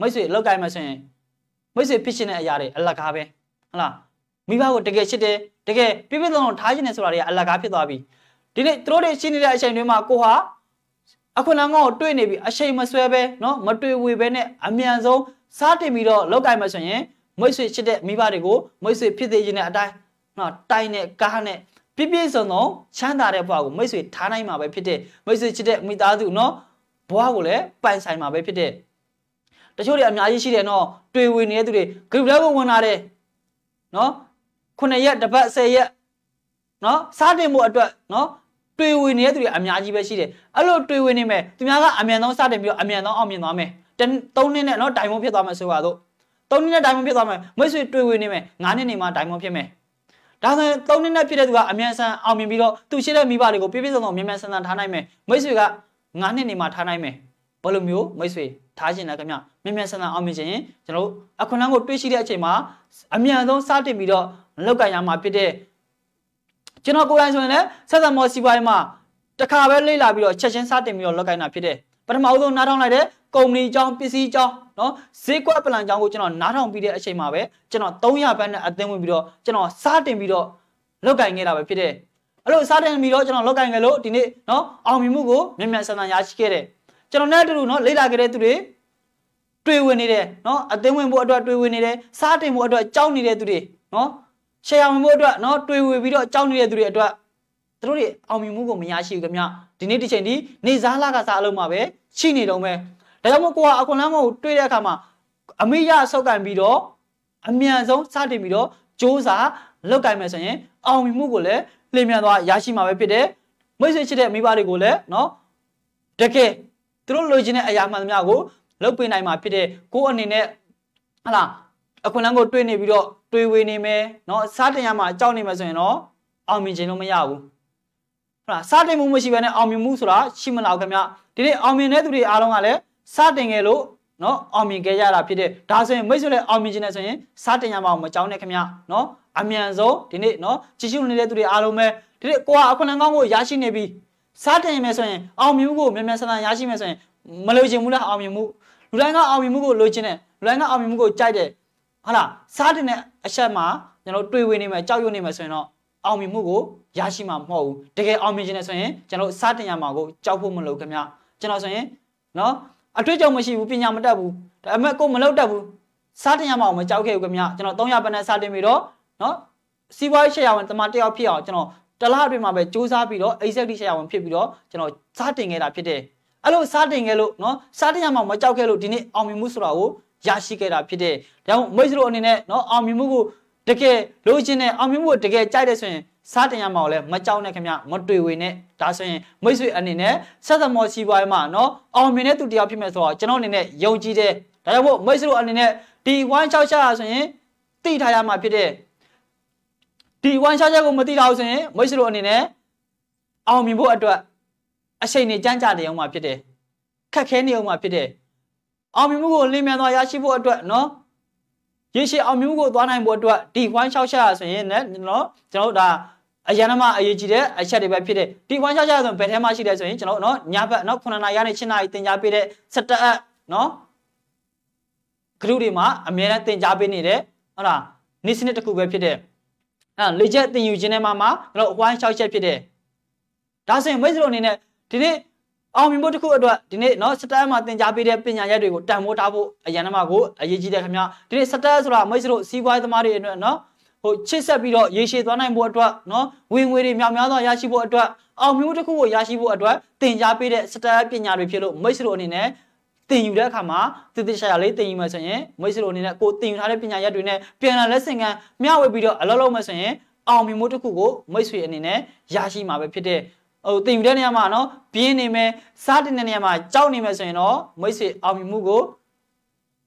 မိတ်ဆွေလောက်ကင်မှဆိုရင်မိတ်ဆွေဖြစ်ရှင်တဲ့အရာတွေအလကားပဲဟုတ်လား မိဘကိုတကယ်ချစ်တယ်တကယ်ပြည့်ပြည့်စုံစုံထားခြင်းနဲ့ဆိုတာတွေကအလကားဖြစ်သွားပြီဒီနေ့သူတို့တွေရှိနေတဲ့အချိန်တွေမှာကိုဟာအခုနကောင်ကိုတွေ့နေပြီအချိန်မဆွဲပဲเนาะမတွေ့ဝေပဲနဲ့အမြန်ဆုံးစားတင်ပြီးတော့လောက်ကင်မှဆိုရင်မိတ်ဆွေချစ်တဲ့မိဘတွေကိုမိတ်ဆွေဖြစ်သေးခြင်းနဲ့အတိုင်းเนาะတိုင်နဲ့ကားနဲ့ပြည့်ပြည့်စုံစုံချမ်းသာတဲ့ဘဝကိုမိတ်ဆွေထားနိုင်မှာပဲဖြစ်တဲ့မိတ်ဆွေချစ်တဲ့မိသားစုเนาะဘဝကိုလည်းပိုင်ဆိုင်မှာပဲဖြစ်တဲ့တချို့တွေအများကြီးရှိတယ်နော်တွေ့ဝေနေတဲ့သူတွေ group ထဲကိုဝင်လာတယ်နော် 9ရက်တစ်ပတ်10ရက်နော်စားတင်မှုအတွက်နော်တွေ့ဝေနေတဲ့သူတွေအများကြီးပဲရှိတယ်အဲ့လိုတွေ့ဝေနေမယ်သူများကအမြန်ဆုံးစားတင်ပြီးတော့အမြန်ဆုံးအောင်မြင်သွားမယ်3နှစ်နဲ့နော်တိုင်မုံဖြစ်သွားမယ်ဆိုပါတော့3နှစ်နဲ့တိုင်မုံဖြစ်သွားမယ်မိတ်ဆွေတွေ့ဝေနေမယ်9နှစ်နေမှတိုင်မုံဖြစ်မယ်ဒါဆိုရင်3နှစ်နဲ့ဖြစ်တဲ့သူကအမြန်ဆန်အောင်မြင်ပြီးတော့သူရှိတဲ့မိဘတွေကိုပြည့်ပြည့်စုံစုံမြန်မြန်ဆန်ဆန်ထားနိုင်မယ်မိတ်ဆွေက9နှစ်နေမှထားနိုင်မယ် ဘယ်လိုမျိုးမိတ်ဆွေထားရှင်တာခင်ဗျမြန်မြန်ဆန်ဆန်အောင်မြင်ခြင်းကျွန်တော်တို့အခွင့်အလမ်းကိုတွေးရှိတဲ့အချိန်မှာအမြန်ဆုံးစတင်ပြီးတော့လောက်ကန်ရမှာဖြစ်တဲ့ကျွန်တော်ကိုယ်တိုင်ဆိုရင်လည်းဆက်ဆံမော်စီပိုင်းမှာတခါပဲလေ့လာပြီးတော့ချက်ချင်းစတင်ပြီးတော့လောက်ကန်တာဖြစ်တဲ့ပထမအဆုံးနားထောင်လိုက်တဲ့ကုမ္ပဏီအကြောင်းပစ္စည်းအကြောင်းနော်ဈေးကွက်ပလန်အကြောင်းကိုကျွန်တော်နားထောင်ပြီးတဲ့အချိန်မှာပဲကျွန်တော်300ဘတ်နဲ့အသင်းဝင်ပြီးတော့ကျွန်တော်စတင်ပြီးတော့လောက်ကန်ခဲ့တာပဲဖြစ်တဲ့အဲ့လိုစတင်ပြီးတော့ကျွန်တော်လောက်ကန်ခဲ့လို့ဒီနေ့နော်အောင်မြင်မှုကိုမြန်မြန်ဆန်ဆန်ရရှိခဲ့တဲ့ ကျွန်တော်နဲ့အတူတူနော်လေ့လာခဲ့တဲ့သူတွေတွေ့ဝင်နေတယ်နော်အသိဝင်ဖို့အတွက်တွေ့ဝင်နေတယ်စားတင်ဖို့အတွက်ကြောက်နေတဲ့သူတွေနော်ရှယ်ယာဝင်ဖို့အတွက်နော်တွေ့ဝင်ပြီးတော့ကြောက်နေတဲ့သူတွေအတွက်သူတို့တွေအောင်မြင်မှုကိုမရရှိဘူးခင်ဗျဒီနေ့ဒီချိန်ဒီနေစားလာကစားအလုံးမှာပဲရှိနေတော့မယ်ဒါကြောင့်မို့ကိုကအခွန်လမ်းကိုတွေ့တဲ့အခါမှာအမိရဆောက်ကန်ပြီးတော့အမြန်ဆုံးစတင်ပြီးတော့စ조사လောက်ကန်မယ်ဆိုရင်အောင်မြင်မှုကိုလည်းလျင်မြန်သွားရရှိမှာပဲဖြစ်တယ်မိတ်ဆွေချစ်တဲ့မိဘတွေကိုလည်းနော်တကယ် သူတို့လိုချင်တဲ့အရာမှန်သမျှကိုလုပ်ပေးနိုင်မှာဖြစ်တဲ့ကိုအနေနဲ့ဟလာအခွင့်အလမ်းကိုတွေးနေပြီးတော့တွေးဝေနေမယ်เนาะစားတင်ရမှာကြောက်နေမယ်ဆိုရင်တော့အောင်မြင်ခြင်းလို့မရဘူးဟုတ်လားစားတင်မှုမရှိဘဲနဲ့အောင်မြင်မှုဆိုတာရှိမလားခင်ဗျဒီနေ့အောင်မြင်တဲ့သူတွေအားလုံးကလည်းစားတင်ခဲ့လို့နော်အောင်မြင်ခဲ့ကြတာဖြစ်တဲ့ဒါဆိုရင်မိတ်ဆွေလည်းအောင်မြင်ခြင်းနဲ့ဆိုရင်စားတင်ရမှာမကြောက်နဲ့ခင်ဗျနော်အမြန်ဆုံးဒီနေ့နော်ကြည့်ရှုနေတဲ့သူတွေအားလုံးပဲဒီနေ့ကိုကအခွင့်အလမ်းကောင်းကိုရရှိနေပြီ စားတင်ရမယ်ဆိုရင်အောင်မြင်မှုကိုမြန်မြန်ဆန်ဆန်ရရှိမယ်ဆိုရင်မလိုချင်ဘူးလားအောင်မြင်မှုလူတိုင်းကအောင်မြင်မှုကိုလိုချင်တယ်လူတိုင်းကအောင်မြင်မှုကိုကြိုက်တယ်ဟုတ်လားစားတင်တဲ့အချက်မှာကျွန်တော်တွေးဝေနေမယ်ကြောက်ရွံ့နေမယ်ဆိုရင်တော့အောင်မြင်မှုကိုရရှိမှာမဟုတ်ဘူးတကယ်အောင်မြင်ခြင်းနဲ့ဆိုရင်ကျွန်တော်စားတင်ရမှာကိုကြောက်ဖို့မလိုခင်ဗျကျွန်တော်ဆိုရင်နော်အတွေ့အကြုံမရှိဘူးပညာမတတ်ဘူးဒါပေမဲ့ကိုမလောက်တတ်ဘူးစားတင်ရမှာမကြောက်ခဲ့ဘူးခင်ဗျကျွန်တော်300ပန်းနဲ့စားတင်ပြီးတော့နော်စီးပွားရေးရှယ်ယာဝင်တမတယောက်ဖြစ်အောင်ကျွန်တော် တလားအတွင်းမှာပဲစူးစမ်းပြီးတော့ exactly ရှယ်ယာဝင်ဖြစ်ပြီးတော့ကျွန်တော်စားတင်ခဲ့တာဖြစ်တယ်အဲ့လိုစားတင်ခဲ့လို့နော်စားတင်ရမှာမကြောက်ခဲ့လို့ဒီနေ့အောင်မြင်မှုဆိုတာကိုရရှိခဲ့တာဖြစ်တယ်ဒါကြောင့်မိတ်ဆွေတို့အနေနဲ့နော်အောင်မြင်မှုကိုတကယ်လိုချင်တဲ့အောင်မြင်မှုကိုတကယ်ကြိုက်တဲ့ဆိုရင်စားတင်ရမှာလည်းမကြောက်နဲ့ခင်ဗျမတွေ့ဝေနဲ့ဒါဆိုရင်မိတ်ဆွေအနေနဲ့ဆက်သမောစီးပွားရေးမှာနော်အောင်မြင်တဲ့သူတယောက်ဖြစ်မယ်ဆိုတော့ကျွန်တော်အနေနဲ့ယုံကြည်တယ်ဒါကြောင့်မို့မိတ်ဆွေတို့အနေနဲ့ဒီဝိုင်း6ရှာဆိုရင်သိထားရမှာဖြစ်တဲ့ ဒီဝိုင်း6ချက်ကိုမသိတော့ဆိုရင်မိတ်ဆွေတို့အနေနဲ့အောင်မြင်ဖို့အတွက်အချိန်နဲ့ကြမ်းကြနေအောင်မှာဖြစ်တယ်ခက်ခဲနေအောင်မှာဖြစ်တယ်အောင်မြင်မှုကိုလင်းမြန်သွားရရှိဖို့အတွက်နော်ရေရှည်အောင်မြင်မှုကိုသွားနိုင်ဖို့အတွက်ဒီဝိုင်း6ချက်ဆိုရင်လည်းနော်ကျွန်တော်တို့ဒါအရန်မအရေးကြီးတဲ့အချက်တွေပဲဖြစ်တယ်ဒီဝိုင်း6ချက်ဆိုဘယ်ထဲမှာရှိတယ်ဆိုရင်ကျွန်တော်နော်ညဘက်နော်9နာရီကနေ7နာရီတင် जा ပေးတဲ့စက်တက်နော်ဂရုတွေမှာအများနဲ့တင် जा ပေးနေတယ်ဟုတ်လားနေ့စနစ်တစ်ခုပဲဖြစ်တယ် အဲလေချက်တင်ယူခြင်းထဲမှာမှာကျွန်တော်ဝိုင်း6ချက်ဖြစ်တယ်ဒါဆိုရင်မိတ်ဆွေတို့အနေနဲ့ဒီနေ့အောင်မြင်ဖို့တခုအတွက်ဒီနေ့เนาะစတက်မှာသင်ကြားပေးတဲ့ပညာရက်တွေကိုတန်ဖိုးထားဖို့အရန်မှာကိုအရေးကြီးတယ်ခင်ဗျာဒီနေ့စတက်ဆိုတာမိတ်ဆွေတို့စီးပွားရေးသမားတွေအတွက်เนาะဟိုချစ်ဆက်ပြီးတော့ရေရှည်သွားနိုင်ဖို့အတွက်เนาะဝင်ငွေတွေမြောက်များစွာရရှိဖို့အတွက်အောင်မြင်မှုတစ်ခုကိုရရှိဖို့အတွက်သင်ကြားပေးတဲ့စတက်ပညာတွေဖြစ်လို့မိတ်ဆွေတို့အနေနဲ့ သင်ယူတဲ့အခါမှာတည်တည်ရှာရှာလေးသင်ယူမယ်ဆိုရင်မိတ်ဆွေတို့အနေနဲ့ကိုသင်ယူထားတဲ့ပညာရက်တွေနဲ့ပြန်လာလက်ဆင့်ကမ်းမျှဝေပြီးတော့အလုပ်လုပ်မယ်ဆိုရင်အောင်မြင်မှုတစ်ခုကိုမိတ်ဆွေအနေနဲ့ရရှိမှာပဲဖြစ်တဲ့ဟိုတင်ယူတဲ့နေရာမှာနော်ပြင်းနေမယ်စားတင်တဲ့နေရာမှာကြောက်နေမယ်ဆိုရင်တော့မိတ်ဆွေအောင်မြင်မှုကို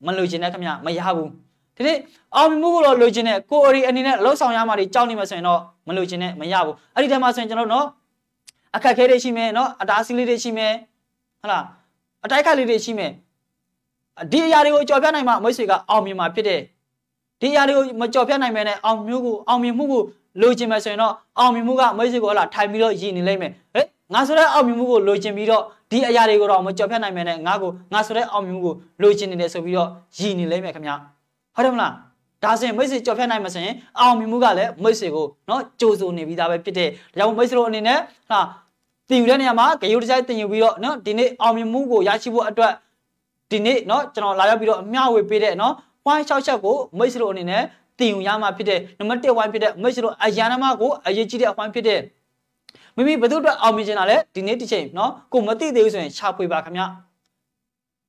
မလိုချင်တဲ့ခင်ဗျမရဘူးဒီနေ့အောင်မြင်မှုကိုတော့လိုချင်တဲ့ကိုအရီအနေနဲ့လှုပ်ဆောင်ရမှာတွေကြောက်နေမယ်ဆိုရင်တော့မလိုချင်တဲ့မရဘူးအဲ့ဒီတည်းမှာဆိုရင်ကျွန်တော်တို့နော်အခက်ခဲတွေရှိမယ်နော်အတားဆီးလေးတွေရှိမယ်ဟုတ်လား အတိုက်ခိုက်လေးတွေရှိမယ်ဒီအရာတွေကိုကြော်ပြနိုင်မှမိတ်ဆွေကအောင်မြင်မှာဖြစ်တယ်ဒီအရာတွေကိုမကြော်ပြနိုင်မဲနဲ့အောင်မျိုးကိုအောင်မြင်မှုကိုလိုချင်မယ်ဆိုရင်တော့အောင်မြင်မှုကမိတ်ဆွေကိုဟလာထိုင်ပြီးတော့ရည်နေလိမ့်မယ်ဟဲ့ငါဆိုတဲ့အောင်မြင်မှုကိုလိုချင်ပြီးတော့ ဒီအရာတွေကိုတော့မကြော်ဖြတ်နိုင်မယ်နဲ့ငါကိုငါဆိုတဲ့အောင်မြင်မှုကိုလိုချင်နေတယ်ဆိုပြီးတော့ရည်နေလိမ့်မယ်ခင်ဗျဟုတ်တယ်မလားဒါဆိုရင်မိတ်ဆွေကြော်ဖြတ်နိုင်မှာဆိုရင်အောင်မြင်မှုကလည်းမိတ်ဆွေကိုเนาะကြိုးစိုးနေပြီးသားပဲဖြစ်တဲ့ဒါကြောင့်မိတ်ဆွေတို့အနေနဲ့ဟာ တင်ယူတဲ့နေရာမှာဂရုတစိုက်တင်ယူပြီးတော့နော်ဒီနေ့အောင်မြင်မှုကိုရရှိဖို့အတွက်ဒီနေ့နော်ကျွန်တော်လာရောက်ပြီးတော့အမျှဝေပေးတဲ့နော် point 66ကိုမိတ်ဆွေတို့အနေနဲ့တင်ယူရမှာဖြစ်တဲ့နံပါတ်1ဝိုင်းဖြစ်တဲ့မိတ်ဆွေတို့အရန်နမကိုအရေးကြီးတဲ့အပိုင်းဖြစ်တဲ့မိမိဘသူအတွက်အောင်မြင်ချင်တာလဲဒီနေ့တစ်ချိန်နော်ကိုမသိသေးဘူးဆိုရင်ရှာဖွေပါခင်ဗျ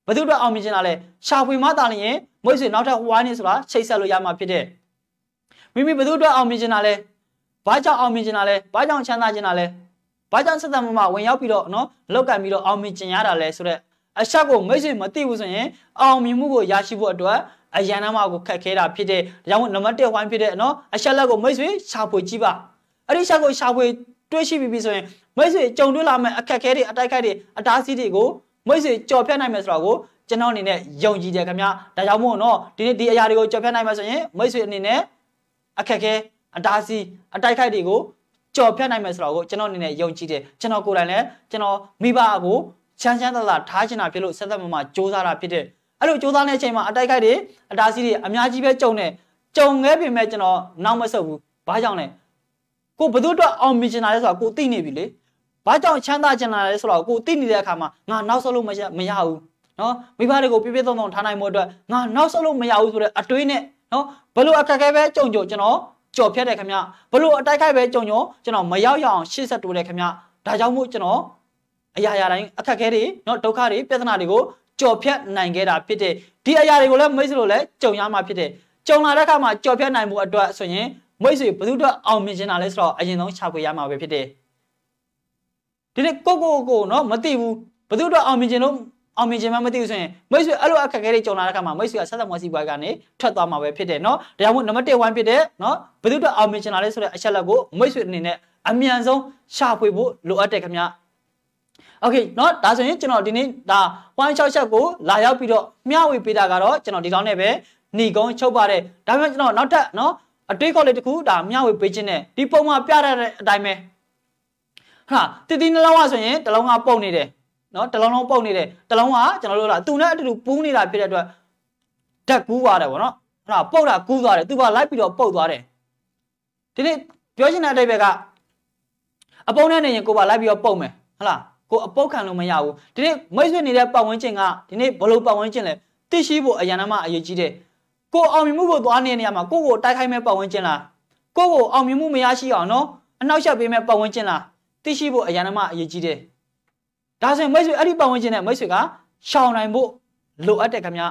ဘသူအတွက်အောင်မြင်ချင်တာလဲရှာဖွေမှသာလျင်မိတ်ဆွေနောက်ထပ်ဝိုင်းနေဆိုတာချိတ်ဆက်လို့ရမှာဖြစ်တဲ့မိမိဘသူအတွက်အောင်မြင်ချင်တာလဲဘာကြောင့်အောင်မြင်ချင်တာလဲဘာကြောင့်ချမ်းသာချင်တာလဲ ဘာကြောင့်ဆက်သမှုမှာဝင်ရောက်ပြီးတော့နော်လောက်ကံပြီးတော့အောင်မြင်ကျင်ရတာလဲဆိုတော့အရှက်ကိုမိတ်ဆွေမသိဘူးဆိုရင်အောင်မြင်မှုကိုရရှိဖို့အတွက်အရန်နာမကိုခက်ခဲတာဖြစ်တဲ့ဒါကြောင့်နံပါတ်1ဝိုင်းဖြစ်တဲ့နော်အရှက်လက်ကိုမိတ်ဆွေရှာဖွေကြည့်ပါအဲ့ဒီရှက်ကိုရှာဖွေတွေ့ရှိပြီးပြီဆိုရင်မိတ်ဆွေကြုံတွေ့လာမဲ့အခက်ခဲတွေအတိုက်ခိုက်တွေအတားဆီးတွေကိုမိတ်ဆွေကြော်ဖြတ်နိုင်မယ်ဆိုတော့ကိုကျွန်တော်အနေနဲ့ယုံကြည်တယ်ခင်ဗျာဒါကြောင့်မို့နော်ဒီနေ့ဒီအရာတွေကိုကြော်ဖြတ်နိုင်မယ်ဆိုရင်မိတ်ဆွေအနေနဲ့အခက်ခဲအတားဆီးအတိုက်ခိုက်တွေကို ကြော်ဖြတ်နိုင်မယ်ဆိုတော့ကိုကျွန်တော်အနေနဲ့ယုံကြည်တယ်ကျွန်တော်ကိုယ်တိုင်လည်းကျွန်တော်မိဘကိုချမ်းချမ်းသာသာထားချင်တာဖြစ်လို့ဆက်သက်မမစူးစမ်းတာဖြစ်တဲ့အဲ့လိုစူးစမ်းတဲ့အချိန်မှာအတိုက်ခိုက်တွေအတားဆီးတွေအများကြီးပဲကြုံနေကြုံခဲ့ပေမဲ့ကျွန်တော်နောက်မဆုတ်ဘူးဘာကြောင့်လဲကိုဘသူအတွက်အောင်မြင်ချင်တာလဲဆိုတော့ကိုသိနေပြီလေဘာကြောင့်ချမ်းသာချင်တာလဲဆိုတော့ကိုသိနေတဲ့အခါမှာငါနောက်ဆုတ်လို့မရမရဘူးနော်မိဘတွေကိုပြပြသုံးသုံးထားနိုင်မှုအတွက်ငါနောက်ဆုတ်လို့မရဘူးဆိုတဲ့အတွေးနဲ့နော်ဘလို့အခက်အခဲပဲကြုံကြုံကျွန်တော် ကြော်ဖြတ်တယ်ခင်ဗျဘလို့အတိုက်ခိုက်ပဲကြုံကြုံကျွန်တော်မရောက်ရအောင်ရှေ့ဆက်တိုးတယ်ခင်ဗျဒါကြောင့်မို့ကျွန်တော်အရာရာတိုင်းအခက်အခဲတွေနော်ဒုက္ခတွေပြဿနာတွေကိုကြော်ဖြတ်နိုင်ခဲ့တာဖြစ်တဲ့ဒီအရာတွေကိုလည်းမိတ်ဆွေတို့လည်းကြုံရမှာဖြစ်တဲ့ကြုံလာတဲ့အခါမှာကြော်ဖြတ်နိုင်မှုအတွက်ဆိုရင်မိတ်ဆွေဘယ်သူတော့အောင်မြင်ချင်တာလဲဆိုတော့အရင်ဆုံးရှာဖွေရမှာပဲဖြစ်တယ်ဒီနေ့ကိုကိုကိုနော်မသိဘူးဘယ်သူတော့အောင်မြင်ချင်လို့ အောင်မြင်ချင်မှမသိဘူးဆိုရင်မိတ်ဆွေအဲ့လိုအခက်အခဲတွေကြုံလာတဲ့အခါမှာမိတ်ဆွေကဆက်သက်မစီပွားကနေထွက်သွားမှာပဲဖြစ်တယ်နော်ဒါကြောင့်မို့နံပါတ်1 1ဖြစ်တဲ့နော်ဘယ်သူတော့အောင်မြင်ချင်တာလဲဆိုတဲ့အချက်လက်ကိုမိတ်ဆွေအနေနဲ့အမြန်ဆုံးရှာဖွေဖို့လိုအပ်တယ်ခင်ဗျာโอเคเนาะဒါဆိုရင်ကျွန်တော်ဒီနေ့ဒါ166ချက်ကိုလာရောက်ပြီးတော့မျှဝေပေးတာကတော့ကျွန်တော်ဒီကောင်းနဲ့ပဲหนีကုန်းချုပ်ပါတယ်ဒါပေမဲ့ကျွန်တော်နောက်ထပ်เนาะအတွေးခေါ်လေးတစ်ခုဒါမျှဝေပေးခြင်းနဲ့ဒီပုံမှာပြတဲ့အတိုင်းပဲဟာတည်တည်နှလုံးကဆိုရင်တလုံးကပုတ်နေတယ် နော်တလုံးလုံးပုတ်နေတဲ့တလုံးကကျွန်တော်တို့ကသူနဲ့အတူတူပူးနေတာဖြစ်တဲ့အတွက်ဓာတ်ကူးသွားတယ်ဗောနော်အဲ့ဒါပုတ်တာကူးသွားတယ်သူကလိုက်ပြီးတော့ပုတ်သွားတယ်ဒီနေ့ပြောချင်တဲ့အတိတ်ပဲကအပုံနဲ့နေရင်ကိုပါလိုက်ပြီးတော့ပုတ်မယ်ဟုတ်လားကိုအပုတ်ခံလို့မရဘူးဒီနေ့မိတ်ဆွေနေတဲ့ပတ်ဝန်းကျင်ကဒီနေ့ဘလို့ပတ်ဝန်းကျင်လဲသိရှိဖို့အရန်အမအရေးကြီးတယ်ကိုအောင်မြင်မှုကိုသွားနေတဲ့နေရာမှာကိုကိုတိုက်ခိုက်မဲ့ပတ်ဝန်းကျင်လားကိုကိုအောင်မြင်မှုမရရှိအောင်နော်အနောက်ရှက်ပေးမဲ့ပတ်ဝန်းကျင်လားသိရှိဖို့အရန်အမအရေးကြီးတယ် ဒါဆိုရင်မိတ်ဆွေအဲ့ဒီပတ်ဝန်းကျင်နဲ့မိတ်ဆွေကရှောင်နိုင်ဖို့လိုအပ်တယ်ခင်ဗျာ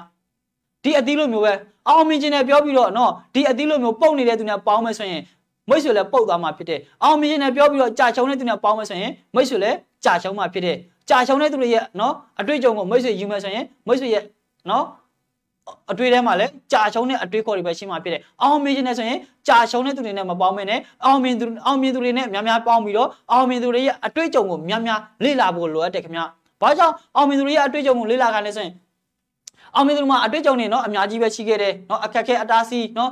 ဒီအသီးလိုမျိုးပဲအောင်မြင်ခြင်းနဲ့ပြောပြီးတော့နော်ဒီအသီးလိုမျိုးပုံနေတဲ့သူများပေါင်းမယ်ဆိုရင်မိတ်ဆွေလည်းပုတ်သွားမှာဖြစ်တယ်အောင်မြင်ခြင်းနဲ့ပြောပြီးတော့ကြာချုံတဲ့သူများပေါင်းမယ်ဆိုရင်မိတ်ဆွေလည်းကြာချုံမှာဖြစ်တယ်ကြာချုံတဲ့သူတွေရဲ့နော်အတွေ့အကြုံကိုမိတ်ဆွေယူမယ်ဆိုရင်မိတ်ဆွေရဲ့နော် အတွေ့ထဲမှာလည်းကြာချုံတဲ့အတွေ့ခေါ်တွေပဲရှိမှဖြစ်တယ်အောင်မြင်ခြင်းနဲ့ဆိုရင်ကြာချုံတဲ့သူတွေနဲ့မပေါင်းမနဲ့အောင်မြင်သူအောင်မြင်သူတွေနဲ့များများပေါင်းပြီးတော့အောင်မြင်သူတွေရဲ့အတွေ့အကြုံကိုများများလေ့လာဖို့လိုအပ်တယ်ခင်ဗျဘာကြောင့်အောင်မြင်သူတွေရဲ့အတွေ့အကြုံကိုလေ့လာခိုင်းလဲဆိုရင်အောင်မြင်သူမှာအတွေ့အကြုံတွေနော်အများကြီးပဲရှိခဲ့တယ်နော်အခက်ခဲအတားဆီးနော်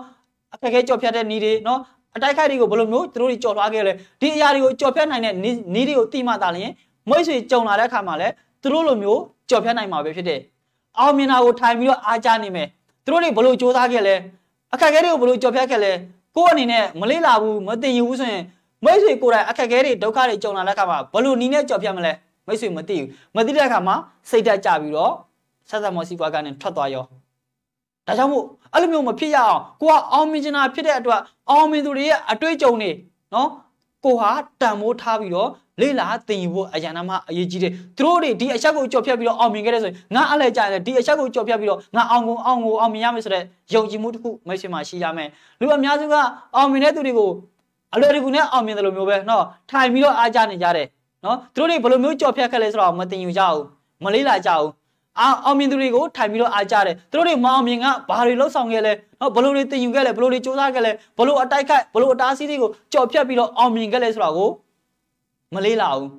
အခက်ခဲကြော်ဖြတ်တဲ့နေတွေနော်အတိုက်ခိုက်တွေကိုဘယ်လိုမျိုးသူတို့တွေကြော်ထွားခဲ့လဲဒီအရာတွေကိုကြော်ဖြတ်နိုင်တဲ့နေတွေကိုတိမှသာလျှင်မိတ်ဆွေကြုံလာတဲ့အခါမှာလည်းသူတို့လိုမျိုးကြော်ဖြတ်နိုင်မှာပဲဖြစ်တယ် အောင်မြင်တာကိုထိုင်ပြီးတော့အားကြနေမယ်သူတို့တွေဘလို့စူးစမ်းခဲ့လဲအခက်အခဲတွေကိုဘလို့ကြော်ဖြတ်ခဲ့လဲကိုယ့်အနေနဲ့မလေးလာဘူးမသိယူဘူးဆိုရင်မိတ်ဆွေကိုယ်တိုင်အခက်အခဲတွေဒုက္ခတွေကြုံလာတဲ့အခါမှာဘလို့နီးနဲ့ကြော်ဖြတ်မလဲမိတ်ဆွေမသိဘူးမသိတဲ့အခါမှာစိတ်တက်ကြပြီးတော့ဆက်ဆက်မောစီပွားကနေထွက်သွားရောဒါကြောင့်မို့အဲ့လိုမျိုးမဖြစ်ရအောင်ကိုကအောင်မြင်ချင်တာဖြစ်တဲ့အတွက်အောင်မြင်သူတွေရဲ့အတွေ့အကြုံတွေနော် ကိုဟာတန်မိုးထားပြီးတော့လေ့လာသင်ယူဖို့အရန်နာမအရေးကြီးတယ်သူတို့တွေဒီအချက်ကိုကြော်ဖြတ်ပြီးတော့အောင်မြင်ခဲ့တဲ့ဆိုရင်ငါအလဲကြတယ်ဒီအချက်ကိုကြော်ဖြတ်ပြီးတော့ငါအောင်ကိုအောင်ကိုအောင်မြင်ရမယ်ဆိုတဲ့ယုံကြည်မှုတစ်ခုမိတ်ဆွေမှာရှိရမယ်လူအများစုကအောင်မြင်တဲ့သူတွေကိုအလွယ်တကူနဲ့အောင်မြင်တယ်လို့မျိုးပဲနော်ထိုင်ပြီးတော့အားကြနေကြတယ်နော်သူတို့တွေဘယ်လိုမျိုးကြော်ဖြတ်ခဲ့လဲဆိုတော့မသိယူကြဘူးမလေးလာကြဘူး အာအောင်မြင်သူတွေကိုထိုင်ပြီးတော့အားကြတယ်သူတို့တွေမအောင်မြင်ကဘာတွေလှုပ်ဆောင်ခဲ့လဲနော်ဘလို့တွေတင်ယူခဲ့လဲဘလို့တွေစူးစမ်းခဲ့လဲဘလို့အတိုက်ခိုက်ဘလို့အတားဆီးတွေကိုကြော်ဖြတ်ပြီးတော့အောင်မြင်ခဲ့လဲဆိုတော့ကိုမလေးလာဘူး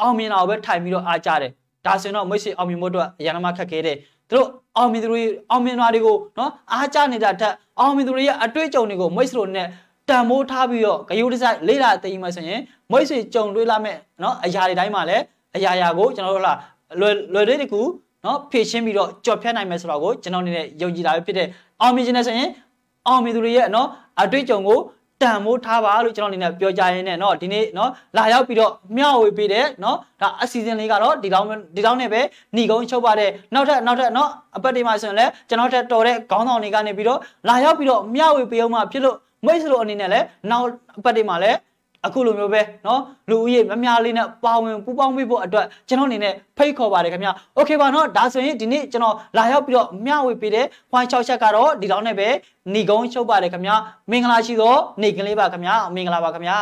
အောင်မြင်တာကိုပဲထိုင်ပြီးတော့အားကြတယ်ဒါဆိုရင်တော့မိတ်ဆွေအောင်မြင်ဖို့အတွက်အရန်မခက်ခဲတယ်သူတို့အောင်မြင်သူတွေအောင်မြင်တာတွေကိုနော်အားကြနေတာထက်အောင်မြင်သူတွေရဲ့အတွေ့အကြုံတွေကိုမိတ်ဆွေတို့နဲ့တန်မိုးထားပြီးတော့ဂယုတစိုက်လေးလာသိမ်းမှဆိုရင်မိတ်ဆွေကြုံတွေ့လာမဲ့နော်အရာတွေတိုင်းမှာလည်းအအရာရာကိုကျွန်တော်တို့လာလွယ်လွယ်လေးတကူ နော်ဖြည့်ရှင်းပြီးတော့ကြော်ဖြတ်နိုင်မယ်ဆိုတော့ကိုကျွန်တော်အနေနဲ့ယုံကြည်တာပဲဖြစ်တဲ့အောင်မြင်ခြင်းနဲ့ဆိုရင်အောင်မြင်သူတွေရဲ့နော်အတွေ့အကြုံကိုတန်မိုးထားပါလို့ကျွန်တော်အနေနဲ့ပြောကြရင်းနဲ့เนาะဒီနေ့เนาะလာရောက်ပြီးတော့မျှဝေပေးတဲ့เนาะဒါအစီအစဉ်လေးကတော့ဒီတောင်းဒီတောင်းနဲ့ပဲหนีကုန်းချုပ်ပါတဲ့နောက်ထပ်နောက်ထပ်เนาะအပတ်တွေမှာဆိုရင်လည်းကျွန်တော်ထက်တော်တဲ့ခေါင်းဆောင်တွေကနေပြီးတော့လာရောက်ပြီးတော့မျှဝေပေးအောင်မှဖြစ်လို့မိတ်ဆွေတို့အနေနဲ့လည်းနောက်အပတ်တွေမှာလည်း အခုလိုမျိုးပဲเนาะလူဦးရေမများလေးနဲ့ပါဝင်ပူးပေါင်းပေးဖို့အတွက်ကျွန်တော်အနေနဲ့ဖိတ်ခေါ်ပါတယ်ခင်ဗျโอเคပါเนาะဒါဆိုရင်ဒီနေ့ကျွန်တော်လာရောက်ပြီးတော့မျှဝေပေးတဲ့ point 6ချက်ကတော့ဒီတောင်းနဲ့ပဲหนีကုန်းချုပ်ပါတယ်ခင်ဗျမင်္ဂလာရှိသောနေ့ကလေးပါခင်ဗျမင်္ဂလာပါခင်ဗျ